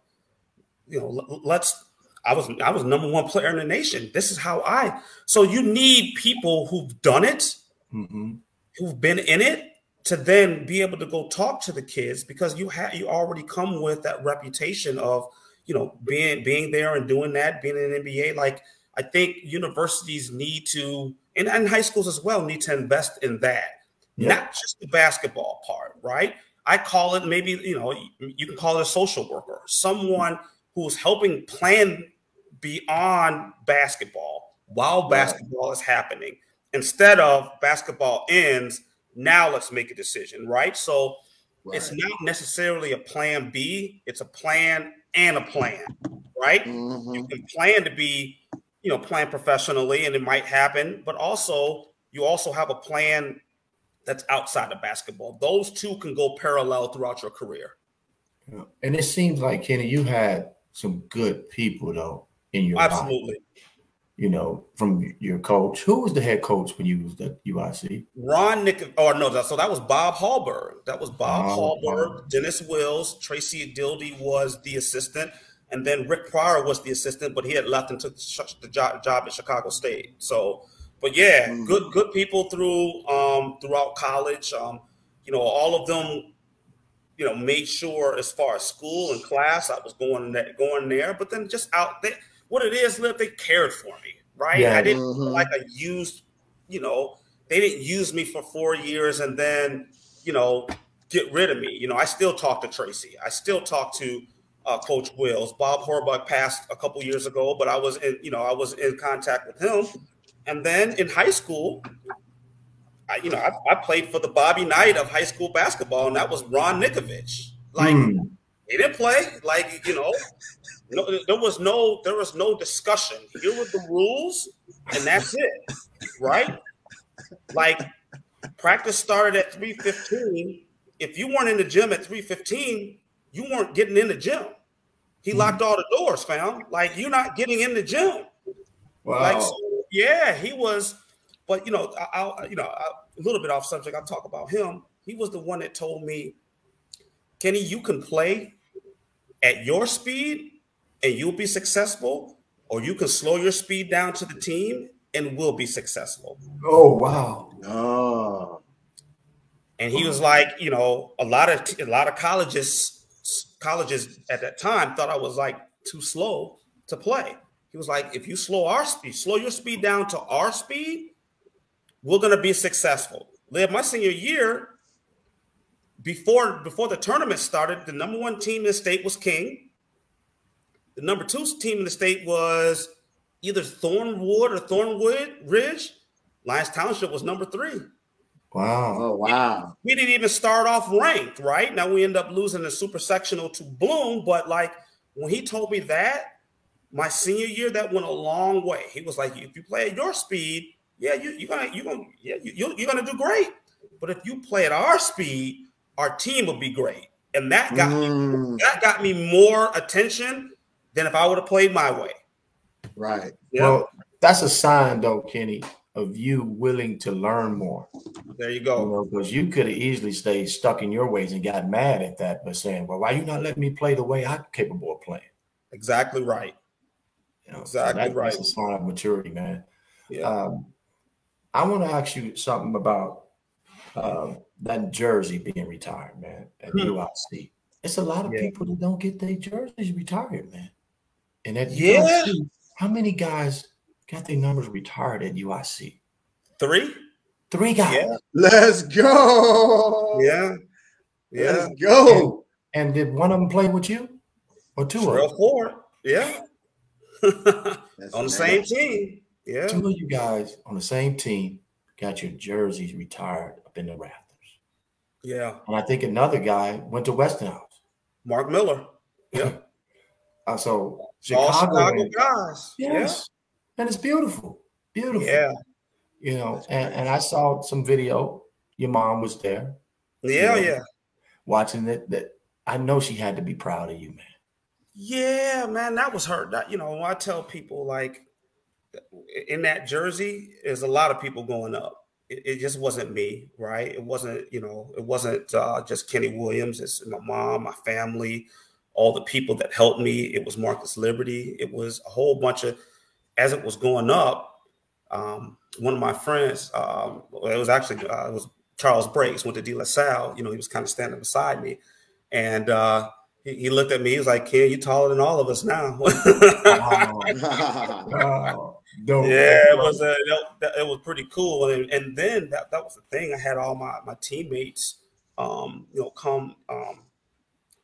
you know, let's. I was I was number one player in the nation. This is how I. So you need people who've done it, mm-hmm. who've been in it, to then be able to go talk to the kids because you have you already come with that reputation of you know being being there and doing that being in NBA like I think universities need to and, and high schools as well need to invest in that yeah. not just the basketball part right? I call it maybe you know you can call it a social worker someone who's helping plan beyond basketball while basketball is happening. Instead of basketball ends now let's make a decision, right? So right. it's not necessarily a plan B, it's a plan and a plan, right? Mm-hmm. You can plan to be, you know, plan professionally and it might happen, but also you also have a plan that's outside of basketball. Those two can go parallel throughout your career. And it seems like Kenny, you had some good people though in your absolutely. Life you know, from your coach. Who was the head coach when you was at UIC? Ron Nick. Or oh, no, so that was Bob Hallberg. That was Bob oh, Hallberg. Dennis Wills. Tracy Dildy was the assistant, and then Rick Pryor was the assistant, but he had left and took the job, job at Chicago State. So, but yeah, mm. good good people through um, throughout college. Um, you know, all of them. You know, made sure as far as school and class, I was going that going there, but then just out there what it is, Lib, they cared for me, right? Yeah. I didn't mm-hmm. like I used, you know, they didn't use me for four years and then, you know, get rid of me. You know, I still talk to Tracy. I still talk to uh, Coach Wills. Bob Hallberg passed a couple years ago, but I was in, you know, I was in contact with him. And then in high school, I, you know, I, I, played for the Bobby Knight of high school basketball, and that was Ron Nikcevich. Like, mm. he didn't play. Like, you know, no, there was no there was no discussion. Here were the rules, and that's it, right? Like practice started at 3:15. If you weren't in the gym at 3:15, you weren't getting in the gym. He mm-hmm. locked all the doors, fam. Like you're not getting in the gym. Wow. Like so, yeah, he was. But you know, I'll you know a little bit off subject. I'll talk about him. He was the one that told me, Kenny, you can play at your speed and you'll be successful, or you can slow your speed down to the team and we'll be successful. Oh wow! Oh. And he was like, you know, a lot of a lot of colleges colleges at that time thought I was like too slow to play. He was like, if you slow our speed, slow your speed down to our speed, we're gonna be successful. Live my senior year, before before the tournament started, the number one team in the state was King. The number two team in the state was either Thornwood or Thornwood Ridge. Lyons Township was number three. Wow. Oh, wow. We, we didn't even start off ranked, right? Now we end up losing the super sectional to Bloom. But like when he told me that, my senior year, that went a long way. He was like, if you play at your speed, yeah, you, you're gonna, you're gonna, yeah, you, you're gonna do great. But if you play at our speed, our team will be great. And that got mm. me, that got me more attention than if I would have played my way. Right. Yeah. Well, that's a sign though, Kenny, of you willing to learn more. There you go. Because you, know, you could have easily stayed stuck in your ways and got mad at that, but saying, "Well, why you not letting me play the way I'm capable of playing?" Exactly right. You know, exactly so that, right. That's a sign of maturity, man. Yeah. Um, I want to ask you something about um, that jersey being retired, man, at hmm. UIC. It's a lot of yeah. people that don't get their jerseys retired, man. And at yeah, UIC, how many guys got their numbers retired at UIC? Three. Three guys. Yeah. Let's go. Yeah. Yeah. Let's go. And, and, did one of them play with you? Or two Real of them? Four. Yeah. on the same team. Yeah. Two of you guys on the same team got your jerseys retired up in the rafters. Yeah. And I think another guy went to Westinghouse. Mark Miller. Yeah. uh, so Chicago, Chicago guys. Yes. Yeah. And it's beautiful. Beautiful. Yeah. You know, and, and I saw some video. Your mom was there. Yeah, you know, yeah. Watching it, that I know she had to be proud of you, man. Yeah, man, that was her. That, you know, I tell people like in that jersey, there's a lot of people going up. It, it, just wasn't me, right? It wasn't, you know, it wasn't uh, just Kenny Williams. It's my mom, my family, all the people that helped me. It was Marcus Liberty. It was a whole bunch of, as it was going up, um, one of my friends, um, it was actually, uh, it was Charles Breaks, went to De La Salle. You know, he was kind of standing beside me. And uh, he, he, looked at me. He was like, "Kid, you're taller than all of us now." oh. Yeah, it was a, it was pretty cool. And, and then that, that was the thing. I had all my my teammates, um, you know, come um,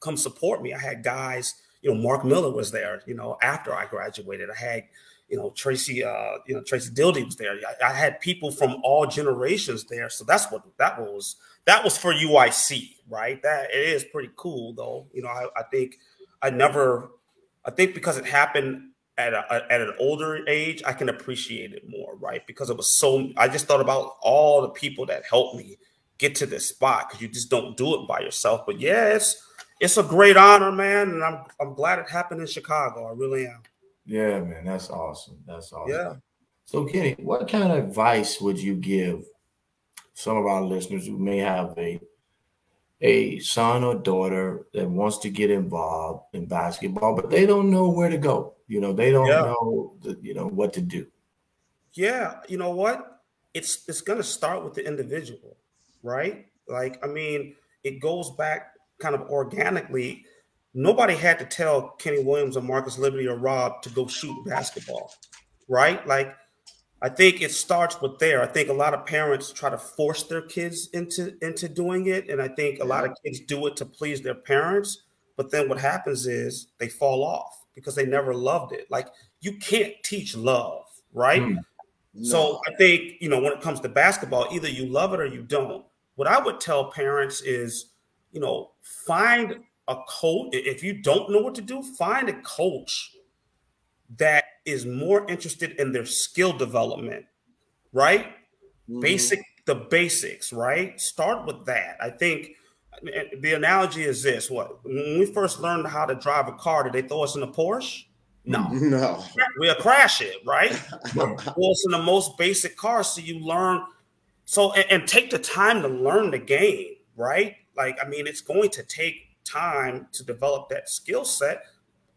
come support me. I had guys, you know, Mark Miller was there, you know, after I graduated. I had, you know, Tracy, uh, you know, Tracy Dildy was there. I, I, had people from all generations there. So that's what that was. That was for UIC, right? That it is pretty cool though. You know, I, I think I never, I think because it happened at, a, at an older age, I can appreciate it more, right? Because it was so, I just thought about all the people that helped me get to this spot because you just don't do it by yourself. But yeah, it's, a great honor, man, and I'm I'm glad it happened in Chicago. I really am. Yeah, man, that's awesome. That's awesome. Yeah. So, Kenny, what kind of advice would you give some of our listeners who may have a a son or daughter that wants to get involved in basketball, but they don't know where to go? You know, they don't yeah. know the, you know what to do. Yeah, you know what? It's it's going to start with the individual, right? Like, I mean, it goes back kind of organically, nobody had to tell Kenny Williams or Marcus Liberty or Rob to go shoot basketball, right? Like, I think it starts with there. I think a lot of parents try to force their kids into into doing it, and I think a lot of kids do it to please their parents. But then what happens is they fall off because they never loved it. Like you can't teach love, right? Mm. No. So I think you know when it comes to basketball, either you love it or you don't. What I would tell parents is you know, find a coach. If you don't know what to do, find a coach that is more interested in their skill development, right? Mm-hmm. Basic, the basics, right? Start with that. I think the analogy is this: what when we first learned how to drive a car, did they throw us in a Porsche? No, no, we'll crash it, right? throw us in the most basic car so you learn. So and, and take the time to learn the game, right? Like, I mean, it's going to take time to develop that skill set.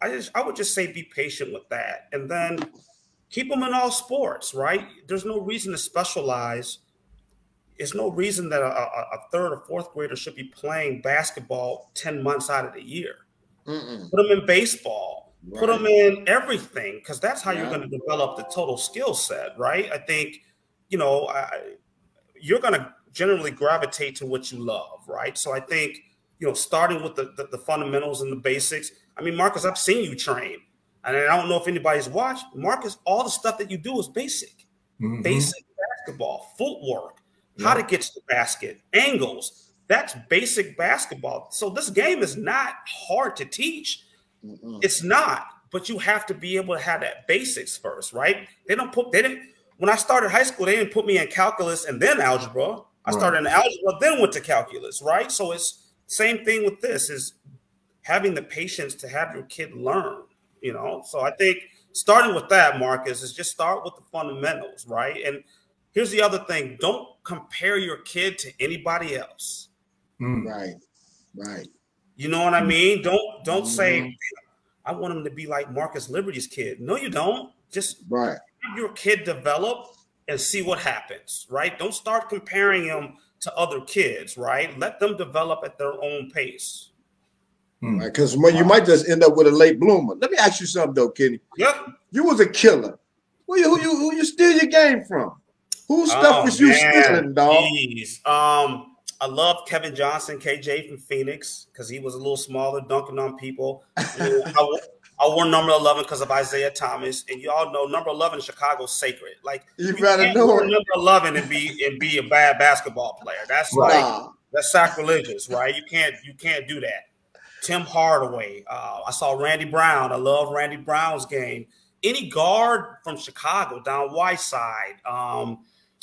I just, I would just say, be patient with that, and then keep them in all sports, right? There's no reason to specialize there's no reason that a, a, third or fourth grader should be playing basketball 10 months out of the year. Mm-mm. Put them in baseball, right. put them in everything, because that's how yeah. you're going to develop the total skill set, right? I think, you know, I, you're going to generally gravitate to what you love, right? So I think, you know, starting with the, the, the fundamentals and the basics. I mean, Marcus, I've seen you train, and I don't know if anybody's watched. Marcus, all the stuff that you do is basic, mm-hmm. basic basketball, footwork, yeah. how to get to the basket, angles. That's basic basketball. So this game is not hard to teach. Mm-mm. It's not, but you have to be able to have that basics first, right? They don't put they didn't when I started high school, they didn't put me in calculus and then algebra. I started in algebra, then went to calculus, right? So it's same thing with this is having the patience to have your kid learn, you know. So I think starting with that, Marcus, is just start with the fundamentals, right? And here's the other thing don't compare your kid to anybody else mm. right right you know what i mean don't don't mm-hmm. say i want him to be like marcus liberty's kid no you don't just right your kid develop and see what happens right don't start comparing them to other kids right let them develop at their own pace because hmm. right, you might just end up with a late bloomer let me ask you something though kenny yep you was a killer who you who you, who you steal your game from Whose stuff oh, was you man. stealing, dog? Jeez. Um, I love Kevin Johnson, KJ from Phoenix, because he was a little smaller, dunking on people. I, I wore number 11 because of Isiah Thomas, and you all know number 11 in Chicago is sacred. Like you, you better know number 11 and be and be a bad basketball player. That's right. like that's sacrilegious, right? You can't you can't do that. Tim Hardaway. Uh, I saw Randy Brown. I love Randy Brown's game. Any guard from Chicago down Whiteside. Um,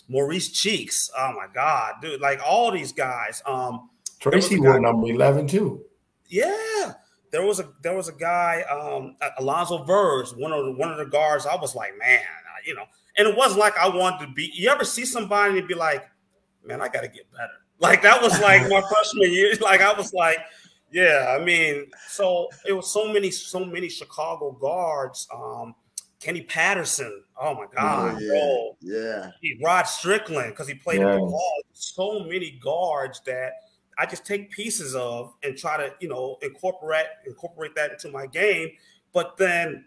Maurice Cheeks. Oh my God, dude! Like all these guys. Um, Tracy wore number eleven too. Yeah, there was a there was a guy, um, Alonzo Verge, one of the, one of the guards. I was like, man, you know, and it wasn't like I wanted to be. You ever see somebody and be like, man, I got to get better. Like that was like my freshman year. Like I was like, yeah. I mean, so it was so many so many Chicago guards. Um, Kenny Patterson. Oh my God, oh, yeah, yeah. Rod Strickland because he played yeah. ball. So many guards that I just take pieces of and try to you know incorporate incorporate that into my game. But then,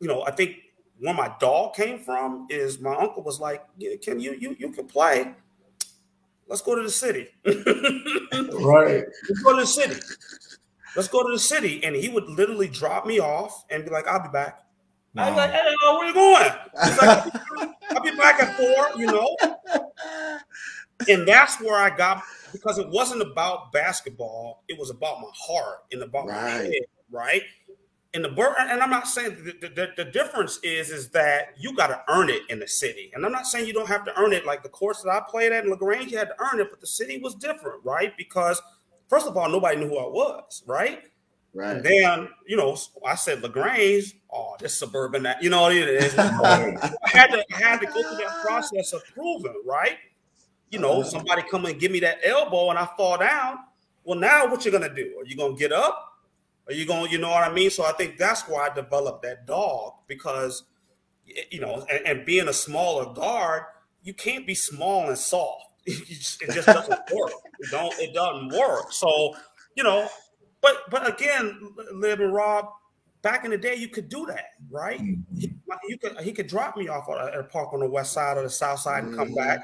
you know, I think where my dog came from is my uncle was like, yeah, "Can you you you can play? Let's go to the city." right. Let's go to the city. Let's go to the city, and he would literally drop me off and be like, "I'll be back." Wow. I was like, hey, where you going? He's Like, I'll be back at four, you know. And that's where I got because it wasn't about basketball; it was about my heart and about right. my head, right? And the and I'm not saying the, the, the difference is is that you got to earn it in the city, and I'm not saying you don't have to earn it. Like the course that I played at in La Grange, you had to earn it, but the city was different, right? Because first of all, nobody knew who I was, right? Right. And then, you know, I said La Grange, oh, this suburban that, you know what it is. I had to I had to go through that process of proving, right? You know, somebody come and give me that elbow and I fall down. Well, now what you gonna do? Are you gonna get up? Are you gonna, you know what I mean? So I think that's why I developed that dog because you know, and, and being a smaller guard, you can't be small and soft. it just doesn't work. It don't it doesn't work. So, you know, but but again, Lib and Rob, back in the day, you could do that, right? Mm-hmm. He, you could he could drop me off at a park on the west side or the south side and come mm-hmm. back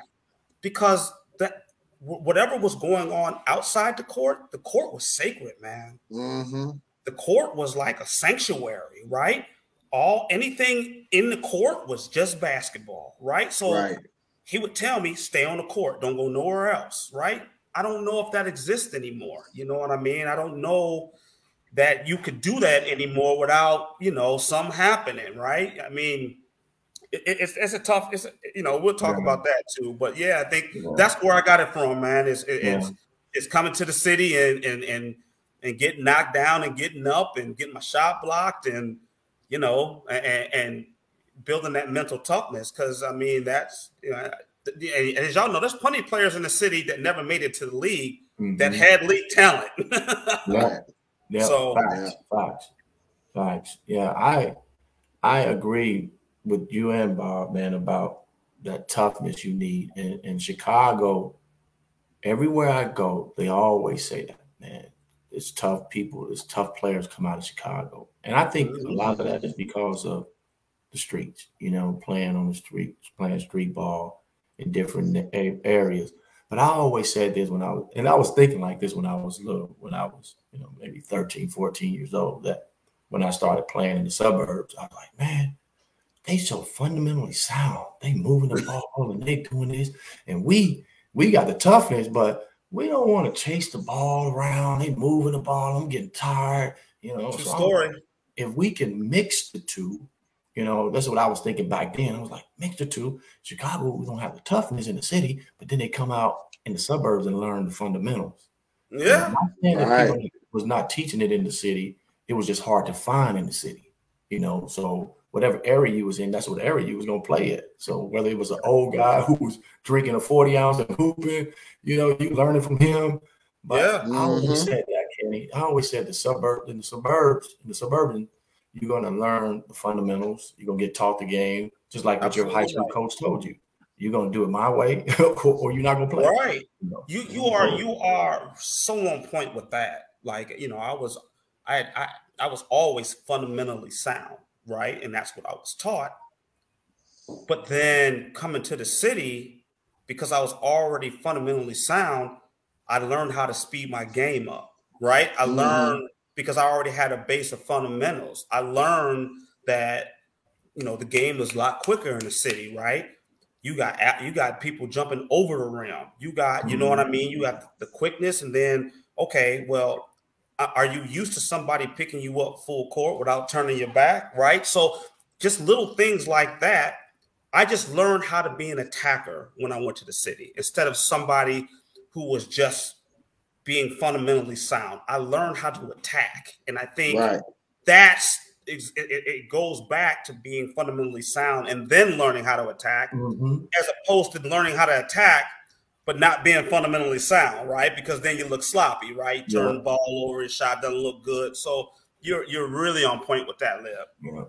because that whatever was going on outside the court, the court was sacred, man. Mm-hmm. The court was like a sanctuary, right? All anything in the court was just basketball, right? So right. he would tell me, stay on the court, don't go nowhere else, right? I don't know if that exists anymore. You know what I mean? I don't know that you could do that anymore without, you know, some happening, right? I mean, it, it's it's a tough. It's you know we'll talk yeah. about that too. But yeah, I think yeah. that's where I got it from, man. Is it, yeah. it's it's coming to the city and and and and getting knocked down and getting up and getting my shot blocked and you know and, and building that mental toughness because I mean that's you know, and as y'all know, there's plenty of players in the city that never made it to the league mm-hmm. that had league talent. yeah. yeah. So facts, facts, facts. Yeah, I I agree with you and Bob, man, about that toughness you need. In, Chicago, everywhere I go, they always say that, man. It's tough people, it's tough players come out of Chicago. And I think a lot of that is because of the streets, you know, playing on the streets, playing street ball in different areas. But I always said this when I was, and I was thinking like this when I was little, when I was, you know, maybe 13, 14 years old, that when I started playing in the suburbs, I was like, man, they so fundamentally sound. They moving the ball and they doing this. And we we got the toughness, but we don't want to chase the ball around. They moving the ball. I'm getting tired. You know, so story. If we can mix the two, you know, that's what I was thinking back then. I was like, mix the two. Chicago, we don't have the toughness in the city, but then they come out in the suburbs and learn the fundamentals. Yeah. Right. was not teaching it in the city. It was just hard to find in the city, you know. So whatever area you was in, that's what area you was gonna play it. So whether it was an old guy who was drinking a 40 ounce and hooping, you know, you learning from him. But yeah. I always mm-hmm. said that, Kenny. I always said the suburb in the suburbs, in the suburban, you're gonna learn the fundamentals. You're gonna get taught the game, just like what your high school coach told you. You're gonna do it my way, or you're not gonna play. Right. You know? you, you are you are so on point with that. Like you know, I was I I I was always fundamentally sound right? And that's what I was taught. But then coming to the city, because I was already fundamentally sound, I learned how to speed my game up, right? I mm-hmm. learned because I already had a base of fundamentals. I learned that you know the game was a lot quicker in the city, right? You got you got people jumping over the rim. You got you know what I mm-hmm. mean. You got the quickness, and then okay, well, are you used to somebody picking you up full court without turning your back, right? So just little things like that. I just learned how to be an attacker when I went to the city instead of somebody who was just being fundamentally sound. I learned how to attack, and I think right. that's it, it, goes back to being fundamentally sound and then learning how to attack, mm-hmm. as opposed to learning how to attack but not being fundamentally sound, right? Because then you look sloppy, right? Turn yeah. the ball over, his shot doesn't look good. So you're you're really on point with that, Lib. Yeah.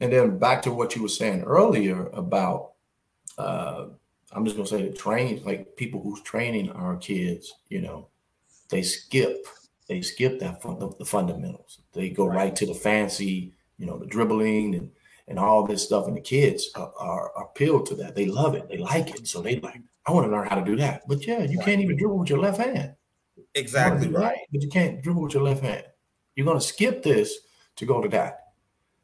And then back to what you were saying earlier about, uh, I'm just gonna say the train, like people who's training our kids, you know, they skip, they skip that fun, the, the fundamentals. They go right. right. to the fancy, you know, the dribbling and and all this stuff, and the kids are, are, are appealed to that. They love it, they like it, so they like I want to learn how to do that. But yeah, you right. can't even dribble with your left hand. Exactly right. But you can't dribble with your left hand. You're going to skip this to go to that.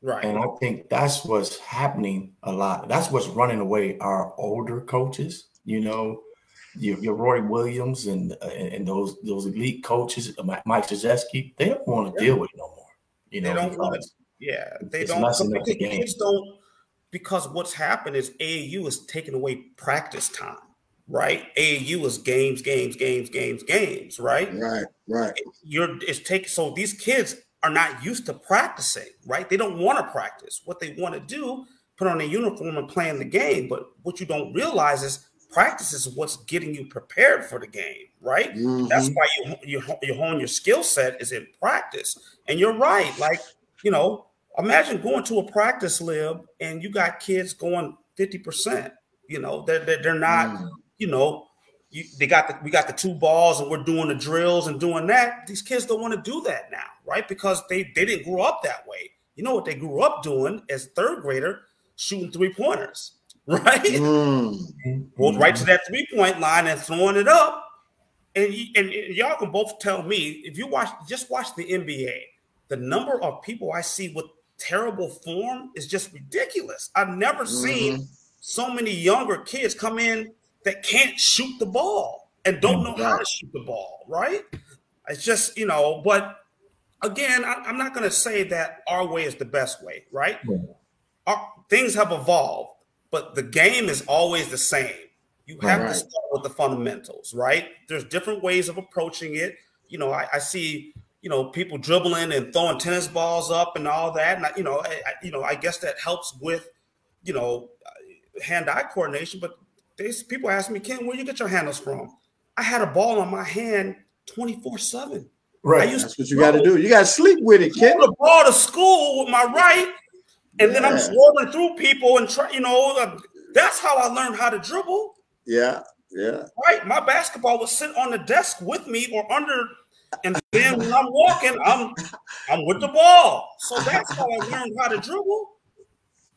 Right. And I think that's what's happening a lot. That's what's running away our older coaches. You know, your, your Roy Williams and uh, and those those elite coaches, Mike Krzyzewski, they don't want to yeah. deal with it no more. You know, they don't want to. Yeah, they don't. The kids don't because what's happened is AAU is taking away practice time right? AAU is games, games, games, games, games, right? Right, right. You're it's taking so these kids are not used to practicing, right? They don't want to practice. What they want to do, put on a uniform and play in the game. But what you don't realize is practice is what's getting you prepared for the game, right? Mm-hmm. That's why you you you hone your skill set is in practice. And you're right, like you know, imagine going to a practice lib and you got kids going fifty percent. You know, they're they're, they're not. Mm you know, you, they got the, we got the two balls and we're doing the drills and doing that. These kids don't want to do that now, right? Because they they didn't grow up that way. You know what they grew up doing as third grader, shooting three pointers, right? Mm. Going right to that three point line and throwing it up. And, and, and y'all can both tell me if you watch just watch the NBA, the number of people I see with terrible form is just ridiculous. I've never mm. seen so many younger kids come in that can't shoot the ball and don't know how to shoot the ball, right? It's just, you know, but again, I, am not going to say that our way is the best way, right? Yeah. Our, things have evolved. but the game is always the same. You have Right. to start with the fundamentals, right? There's different ways of approaching it. You know, I, I see, you know, people dribbling and throwing tennis balls up and all that, and I, you know, I, you know, I guess that helps with, you know, hand-eye coordination. But there's people ask me, Ken, where you get your handles from? I had a ball on my hand 24 seven. Right. I used That's what you got to do. You got to sleep with it, throw the ball to school with my right, and then I'm Yeah. swirling through people and try. You know, uh, that's how I learned how to dribble. Yeah, yeah. Right, my basketball would sit on the desk with me or under, and then when I'm walking, I'm I'm with the ball. So that's how I learned how to dribble.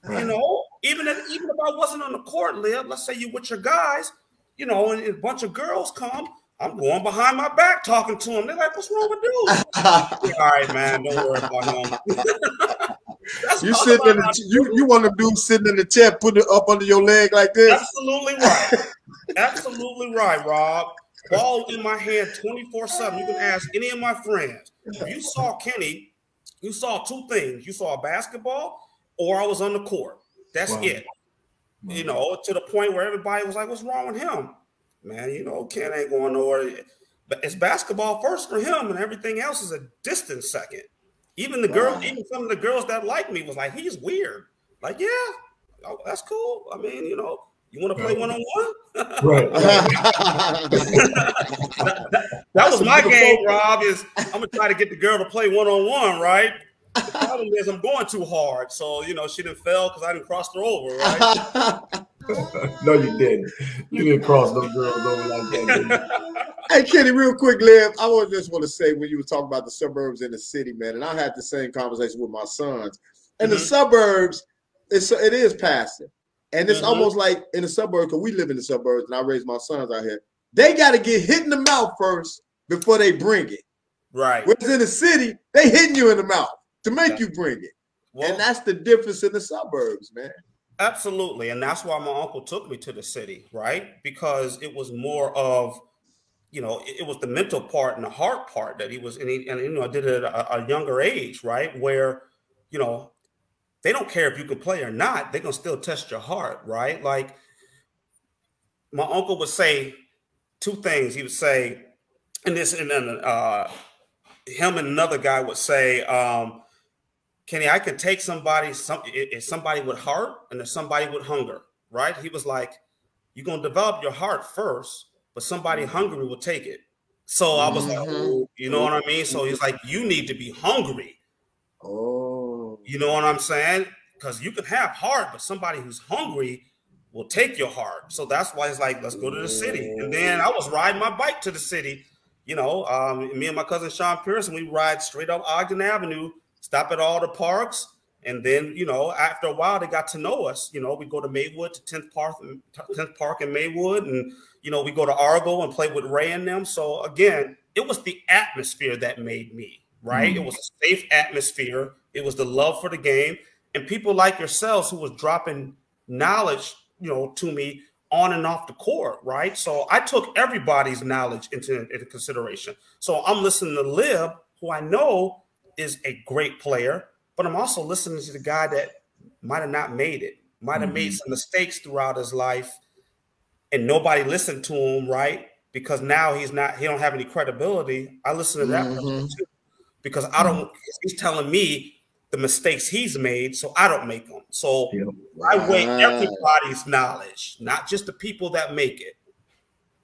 You know, even if even if I wasn't on the court, live. Let's say you with your guys, you know, and a bunch of girls come. I'm going behind my back talking to them. They're like, "What's wrong with dude?" All right, man, don't worry about him. You sitting in the you you want to do sitting in the chair, put it up under your leg like this. Absolutely right. Absolutely right, Rob. Ball in my hand 24 7. You can ask any of my friends. If you saw Kenny, you saw two things. You saw a basketball or I was on the court. That's Wow. it. You know, to the point where everybody was like, what's wrong with him? Man, you know, Ken ain't going nowhere. But it's basketball first for him, and everything else is a distant second. Even the girl, Wow. even some of the girls that like me was like, he's weird. Like, yeah, oh, that's cool. I mean, you know, you want to play one on one? Right. That was my game, Rob. Is I'm gonna try to get the girl to play one on one, right? The problem is I'm going too hard, so you know she didn't fail because I didn't cross her over, right? no, you didn't. You didn't cross those girls over like that. Hey, Kenny, real quick, Lib. I would just want to say when you were talking about the suburbs and the city, man, and I had the same conversation with my sons. And the Mhm. suburbs, it's it is passive, and it's Mhm. almost like in the suburbs because we live in the suburbs, and I raise my sons out here. They got to get hit in the mouth first before they bring it. Right. Whereas in the city, they hitting you in the mouth to make you bring it, Well, and that's the difference in the suburbs, man. Absolutely, and that's why my uncle took me to the city, right? Because it was more of, you know, it, it was the mental part and the heart part that he was, and, he, and you know, I did it at a, a younger age, right? Where, you know, they don't care if you can play or not; they're gonna still test your heart, right? Like my uncle would say two things. He would say, and this, and then uh, him and another guy would say. Um, Kenny, I can take somebody, some if somebody with heart and if somebody with hunger, right? He was like, You're gonna develop your heart first, but somebody hungry will take it. So I was like, Mhm. "Oh," you know what I mean? So he's like, You need to be hungry. Oh, You know what I'm saying? Because you can have heart, but somebody who's hungry will take your heart. So that's why it's like, let's go to the city. And then I was riding my bike to the city. You know, um, me and my cousin Sean Pearson, we ride straight up Ogden Avenue, stop at all the parks. And then, you know, after a while, they got to know us. You know, we go to Maywood to 10th Park, 10th Park in Maywood. And, you know, we go to Argo and play with Ray and them. So again, it was the atmosphere that made me, right? It was a safe atmosphere. It was the love for the game. And people like yourselves who was dropping knowledge, you know, to me on and off the court, right? So I took everybody's knowledge into, into consideration. So I'm listening to Lib, who I know is a great player, but I'm also listening to the guy that might have not made it, might have made some mistakes throughout his life, and nobody listened to him, right? Because now he's not, he don't have any credibility. I listen to that Mhm. too, because I don't. He's telling me the mistakes he's made, so I don't make them. So Yeah. I weigh Right. everybody's knowledge, not just the people that make it.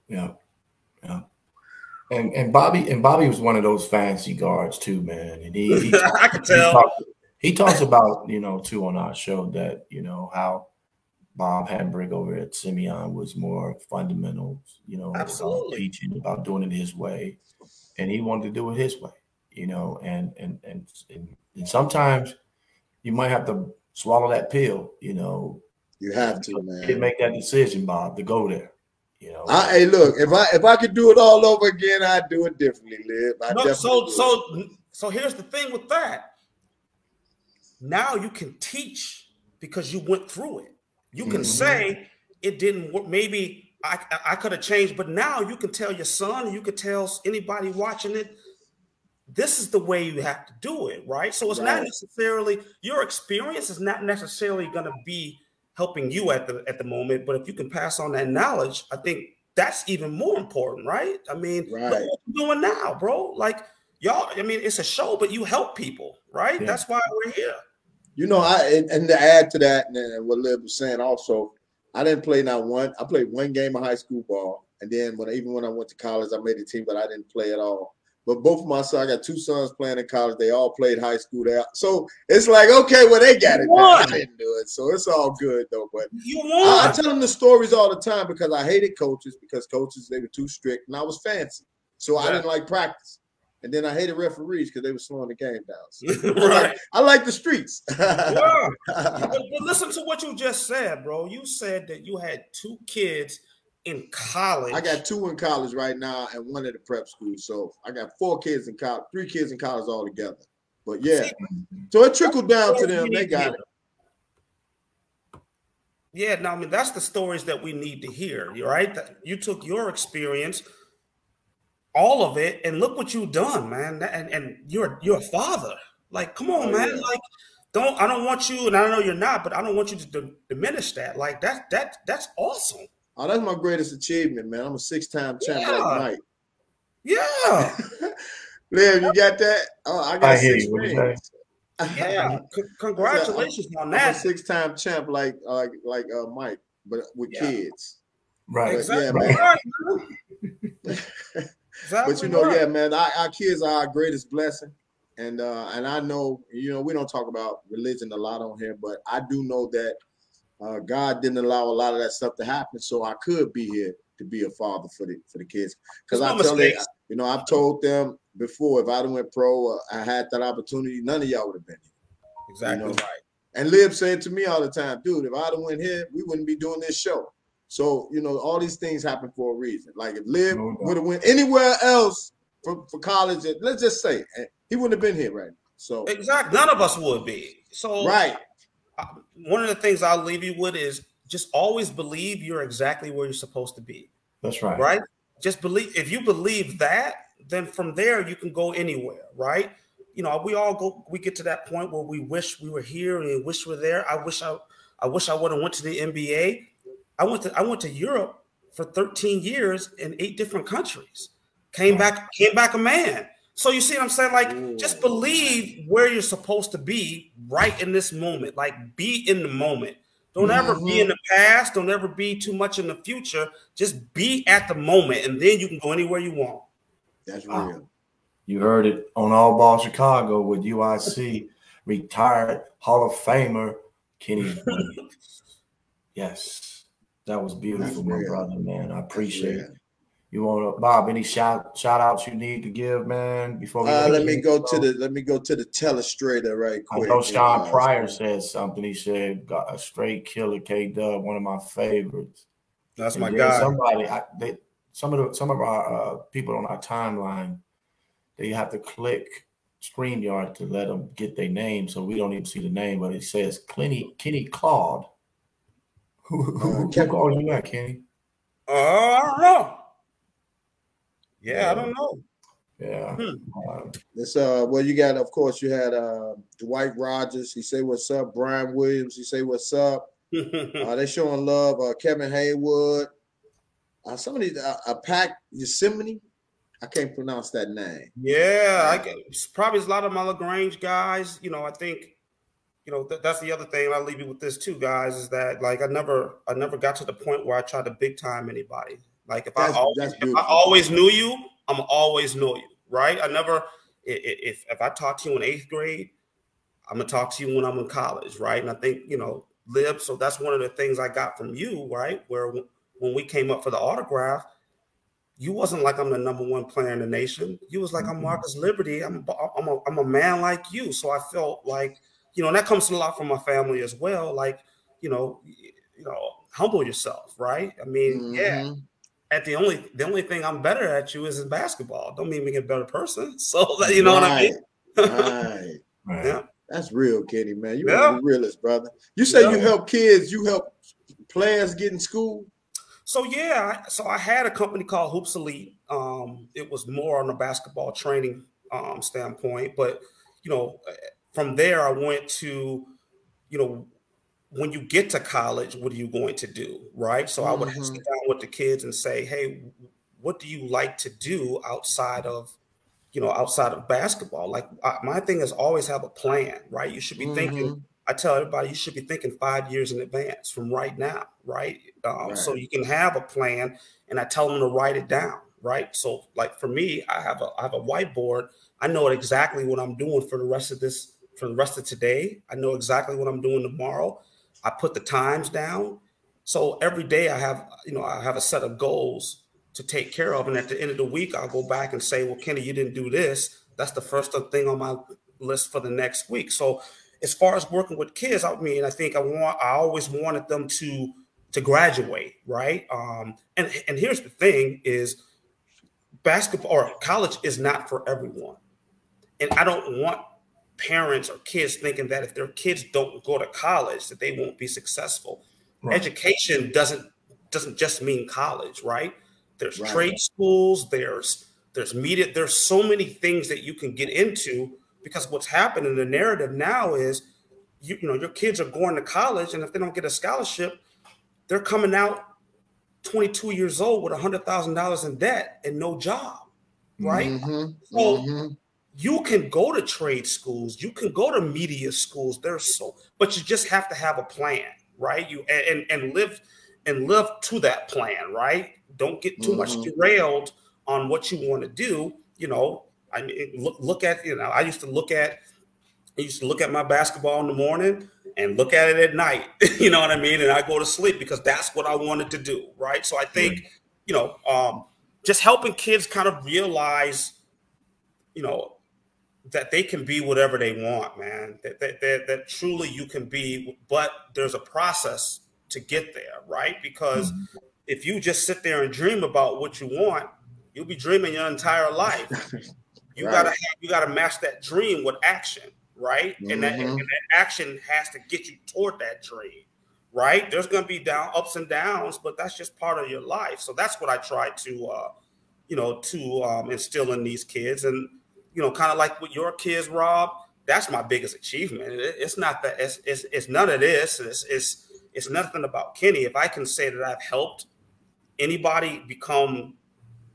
Yeah, yeah. And and Bobby and Bobby was one of those fancy guards too, man. And he he, I can he, tell. talks, he talks about you know too on our show that you know how Bob Hambric over at Simeon was more fundamentals, you know, about Absolutely. teaching about doing it his way, and he wanted to do it his way, you know, and and and and, and sometimes you might have to swallow that pill, you know, you have to, to man. make that decision, Bob, to go there, you know. I, hey, look, if I if I could do it all over again, I'd do it differently, Lib. I No, definitely so would. so so here's the thing with that. Now you can teach because you went through it. You can Mhm. say it didn't work. Maybe I I could have changed, but now you can tell your son, you could tell anybody watching it. This is the way you have to do it, right? So it's not necessarily your experience is not necessarily going to be helping you at the at the moment. But if you can pass on that knowledge, I think that's even more important, right? I mean, Right. look what you're doing now, bro. Like y'all, I mean, it's a show, but you help people, right? Yeah. That's why we're here. You know, I and, and to add to that, and, and what Lib was saying also, I didn't play not one. I played one game of high school ball, and then when even when I went to college, I made the team, but I didn't play at all. But both of my sons, I got two sons playing in college. They all played high school there, so it's like okay, well they got it. I didn't do it, so it's all good though. But You I, I tell them the stories all the time because I hated coaches because coaches they were too strict and I was fancy, so I didn't like practice. And then I hated referees because they were slowing the game down. So I, right. like, I like the streets. Yeah. but, but listen to what you just said, bro. You said that you had two kids in college. I got two in college right now and one at the prep school. So I got four kids in college, three kids in college all together. But yeah, so it trickled down to them. They got it. Yeah, no, I mean that's the stories that we need to hear, right? You took your experience, all of it, and look what you've done, man. And and you're you're a father. Like, come on, Oh, man. yeah. Like, don't I don't want you, and I know you're not, but I don't want you to diminish that. Like that that that's awesome. Oh, that's my greatest achievement, man. I'm a six-time champ Yeah. like Mike. Yeah, Lib, you got that? Oh, I got I six you. Rings. yeah. C- congratulations on I'm a that. six-time champ like uh, like uh, Mike, but with Yeah. kids. Right. Exactly yeah, man. Exactly But you know, right. yeah, man, our, our kids are our greatest blessing. And uh, and I know, you know, we don't talk about religion a lot on here, but I do know that uh, God didn't allow a lot of that stuff to happen, so I could be here to be a father for the for the kids. Because I tell them, you know, I've told them before, if I'd have went pro, uh, I had that opportunity, none of y'all would have been here. Exactly you know, right. And Lib said to me all the time, dude, if I'd have went here, we wouldn't be doing this show. So, you know, all these things happen for a reason. Like if Lib No would have went anywhere else for, for college, let's just say eh, he wouldn't have been here right now. So Exactly. None of us would be. So right. One of the things I'll leave you with is just always believe you're exactly where you're supposed to be. That's right. Right? Just believe if you believe that, then from there you can go anywhere, right? You know, we all go we get to that point where we wish we were here and wish we are there. I wish I I wish I would have went to the NBA. I went to I went to Europe for 13 years in eight different countries. Came back came back a man. So you see what I'm saying? Like, Ooh. just believe where you're supposed to be right in this moment. Like, be in the moment. Don't ever be mm-hmm. in the past. Don't ever be too much in the future. Just be at the moment, and then you can go anywhere you want. That's Wow. real. You heard it on All Ball Chicago with UIC retired Hall of Famer Kenny. Yes, that was beautiful, That's my real. brother, man. I appreciate it. You want to, Bob? Any shout shout outs you need to give, man? Before we Uh, let let me go to the let me go to the telestrator right I quick. know Sean Uh, Pryor said something. He said, "Got a straight killer, K Dub, one of my favorites." That's And my guy. Somebody, I, they, some of the some of our uh, people on our timeline, they have to click StreamYard to let them get their name, so we don't even see the name. But it says Kenny Kenny Claude. Who who, who, who Ken- calls you that, Kenny? Oh, I don't know. Yeah, I don't know. Yeah. Hmm. Uh, This uh well you got of course you had uh Dwight Rogers, he say what's up, Brian Williams, he say what's up. Uh, they showing love. Uh, Kevin Haywood. Uh, some of these, uh, a pack Yosemite. I can't pronounce that name. Yeah, I get, probably a lot of my La Grange guys. You know, I think, you know, th- that's the other thing. I'll leave you with this too, guys. Is that like I never, I never got to the point where I tried to big time anybody. Like if That's- I always, if I always knew you, I'm always know you, right? I never, if if I talk to you in eighth grade, I'm gonna talk to you when I'm in college, right? And I think you know, Lib. So that's one of the things I got from you, right? Where when we came up for the autograph, you wasn't like I'm the number one player in the nation. You was like I'm mm-hmm. Marcus Liberty. I'm I'm a, I'm a man like you. So I felt like you know, and that comes a lot from my family as well. Like you know, you know, humble yourself, right? I mean, yeah. Mm-hmm. At the only the only thing I'm better at you is in basketball. Don't mean me a better person. So you know what I mean? Right, right. right. Yeah. That's real, Kenny, man. You Yeah. are the realest, brother. You say Yeah. you help kids, you help players get in school. So yeah, so I had a company called Hoops Elite. Um, it was more on the basketball training um, standpoint, but you know, from there I went to, you know, when you get to college, what are you going to do? Right. So mm-hmm. I would mm-hmm. sit down with the kids and say, hey, what do you like to do outside of, you know, outside of basketball? Like I, my thing is always have a plan, right? You should be mm-hmm. thinking. I tell everybody you should be thinking five years in advance from right now, right? Um, right? So you can have a plan, and I tell them to write it down, right? So like for me, I have a I have a whiteboard. I know exactly what I'm doing for the rest of this for the rest of today. I know exactly what I'm doing tomorrow. I put the times down. So every day I have, you know, I have a set of goals to take care of. And at the end of the week, I'll go back and say, well, Kenny, you didn't do this. That's the first thing on my list for the next week. So as far as working with kids, I mean, I think I want, I always wanted them to, to graduate. Right. Um, and, and here's the thing is basketball or college is not for everyone. And I don't want parents or kids thinking that if their kids don't go to college that they won't be successful. Right. Education doesn't doesn't just mean college, right? There's right. trade schools, there's there's media, there's so many things that you can get into because what's happened in the narrative now is you, you know your kids are going to college and if they don't get a scholarship, they're coming out 22 years old with a hundred thousand dollars in debt and no job, right? Mm-hmm. So mm-hmm you can go to trade schools, you can go to media schools. There's so, but you just have to have a plan, right? You and and live and live to that plan, right? Don't get too mm-hmm. much derailed on what you want to do. You know, I mean, look look at you know, I used to look at I used to look at my basketball in the morning and look at it at night. you know what I mean? And I go to sleep because that's what I wanted to do, right? So I think, mm-hmm. you know, um, just helping kids kind of realize, you know, that they can be whatever they want, man. That, that, that, that truly you can be, but there's a process to get there, right? Because mm-hmm. if you just sit there and dream about what you want, you'll be dreaming your entire life. You right. gotta have, you gotta match that dream with action, right? Mm-hmm. And, that, and that action has to get you toward that dream, right? There's gonna be down ups and downs, but that's just part of your life. So that's what I try to, uh, you know, to um, instill in these kids and you know, kind of like with your kids, Rob, that's my biggest achievement. It's not that it's, it's, it's none of this. It's, it's, it's nothing about Kenny. If I can say that I've helped anybody become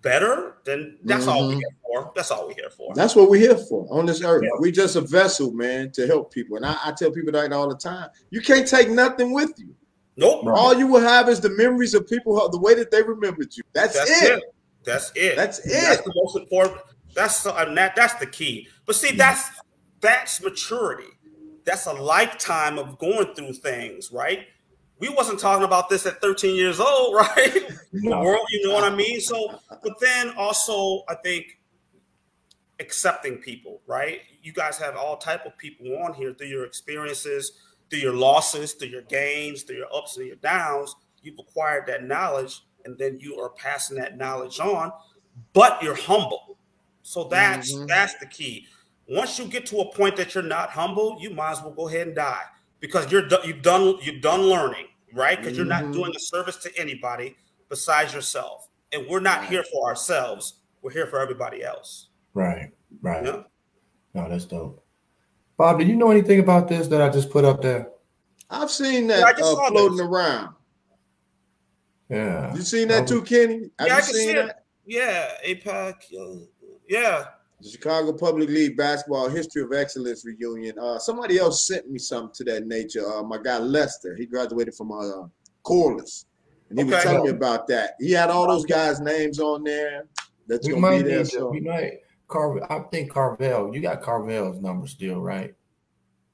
better, then that's mm-hmm. all we're here for. That's all we're here for. That's what we're here for on this earth. Yeah. We just a vessel, man, to help people. And I, I, tell people that all the time. You can't take nothing with you. Nope. All you will have is the memories of people, the way that they remembered you. That's, that's it. it. That's it. That's it. That's the most important. That's and uh, that that's the key. But see, that's that's maturity. That's a lifetime of going through things, right? We wasn't talking about this at 13 years old, right? No. The world, you know what I mean? So, but then also, I think accepting people, right? You guys have all type of people on here through your experiences, through your losses, through your gains, through your ups and your downs. You've acquired that knowledge, and then you are passing that knowledge on. But you're humble so that's mm-hmm. that's the key. Once you get to a point that you're not humble, you might as well go ahead and die because you're you've done you've done learning, right? Because mm-hmm. you're not mm-hmm. doing a service to anybody besides yourself, and we're not right. here for ourselves. We're here for everybody else. Right. Right. Yeah. No, that's dope. Bob, do you know anything about this that I just put up there? I've seen that yeah, uh, floating this. around. Yeah. You seen that too, Kenny? Have yeah, I can see that? it. Yeah, APAC. Uh, yeah. The Chicago Public League Basketball History of Excellence reunion. Uh, somebody else sent me something to that nature. Uh, my guy Lester, he graduated from uh, Corliss, and he okay. was telling me about that. He had all those guys' names on there. That's we gonna be there. So. We might Carvel. I think Carvel. You got Carvel's number still, right?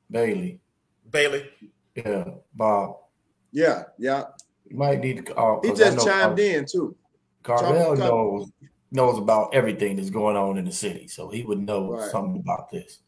Bailey. Bailey. Yeah, Bob. Yeah, yeah. You might need to. Uh, he just chimed in too. Carvel knows knows about everything that's going on in the city, so he would know right. something about this.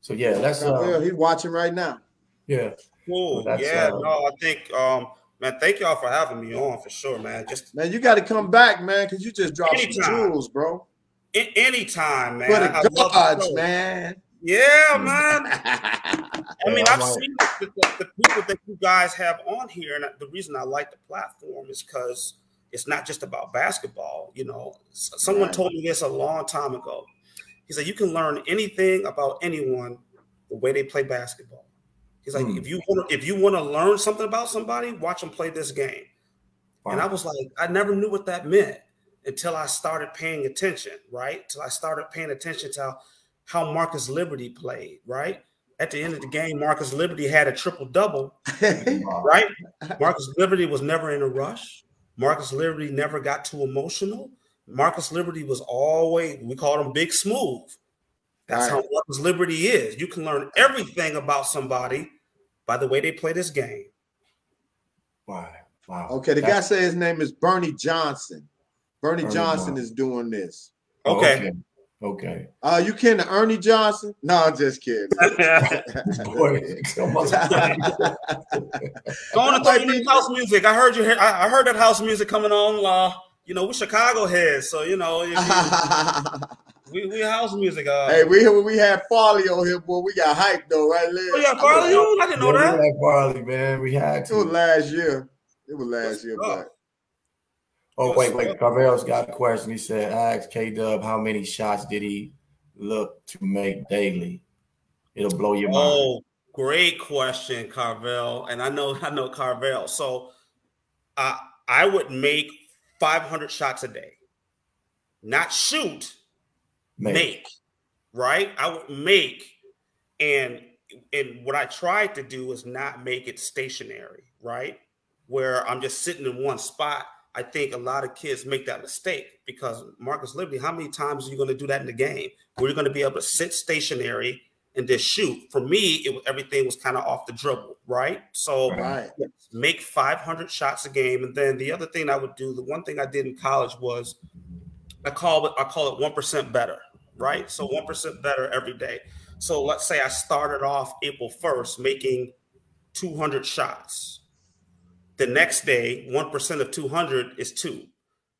So yeah, that's uh, he's watching right now. Yeah, cool. So yeah, uh, no, I think um, man, thank y'all for having me on for sure, man. Just man, you got to come back, man, because you just dropped anytime. some jewels, bro. I- anytime, man. For the gods, man. Yeah, man. I mean, I've seen the, the, the, people that you guys have on here, and the reason I like the platform is because it's not just about basketball. You know, someone right. told me this a long time ago. He said, You can learn anything about anyone the way they play basketball. He's like, Hmm. if you want to, if you want to learn something about somebody, watch them play this game. And I was like, I never knew what that meant until I started paying attention, right? Till I started paying attention to how, how Marcus Liberty played, right? At the end of the game, Marcus Liberty had a triple double, right? Marcus Liberty was never in a rush. Marcus Liberty never got too emotional. Marcus Liberty was always, we called him Big Smooth. That's Right. how Marcus Liberty is. You can learn everything about somebody by the way they play this game. Wow. Wow. Okay, the guy That's- said his name is Bernie Johnson. Bernie, Bernie Johnson Johnson. is doing this. Okay. Okay. Uh, you ken Ernie Johnson? No, I'm just kidding. Boy, come on. Go on and throw you house music. I heard you. hear- I I heard that house music coming on. Uh, you know, we Chicago heads, so you know we, we house music. Uh, hey, we we had Farley on here, boy. We got hyped though, right, Liz? oh yeah, Farley, on? I didn't know Yeah, that. we had Farley, man. We had It was last year. It was last What's year, up? Oh, wait, wait. Carvel's got a question. He said, ask K Dub how many shots did he look to make daily? It'll blow your mind. Oh, great question, Carvel. And I know I know Carvel. So I I would make 500 shots a day. Not shoot, Make. make. Right? I would make and and what I tried to do is not make it stationary, right? Where I'm just sitting in one spot. I think a lot of kids make that mistake because Marcus Liberty, how many times are you going to do that in the game? Where you're going to be able to sit stationary and just shoot. For me, it was everything was kind of off the dribble, right? So right. make 500 shots a game, and then the other thing I would do, the one thing I did in college was I call it I call it one percent better, right? So one percent better every day. So let's say I started off April 1st making 200 shots. The next day, one percent of 200 is two.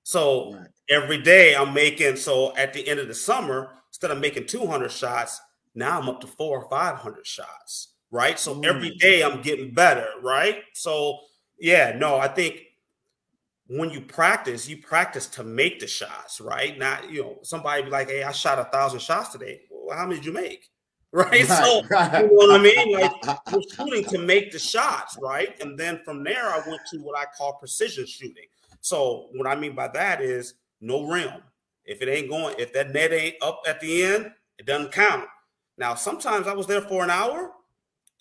So Right. every day I'm making. So at the end of the summer, instead of making 200 shots, now I'm up to four or 500 shots, right? So every Mm. day I'm getting better, right? So yeah, no, I think when you practice, you practice to make the shots, right? Not, you know, somebody be like, hey, I shot a thousand shots today. Well, how many did you make? Right. so right. you know what I mean? Like we're shooting to make the shots, right? And then from there, I went to what I call precision shooting. So what I mean by that is no rim. If it ain't going, if that net ain't up at the end, it doesn't count. Now, sometimes I was there for an hour.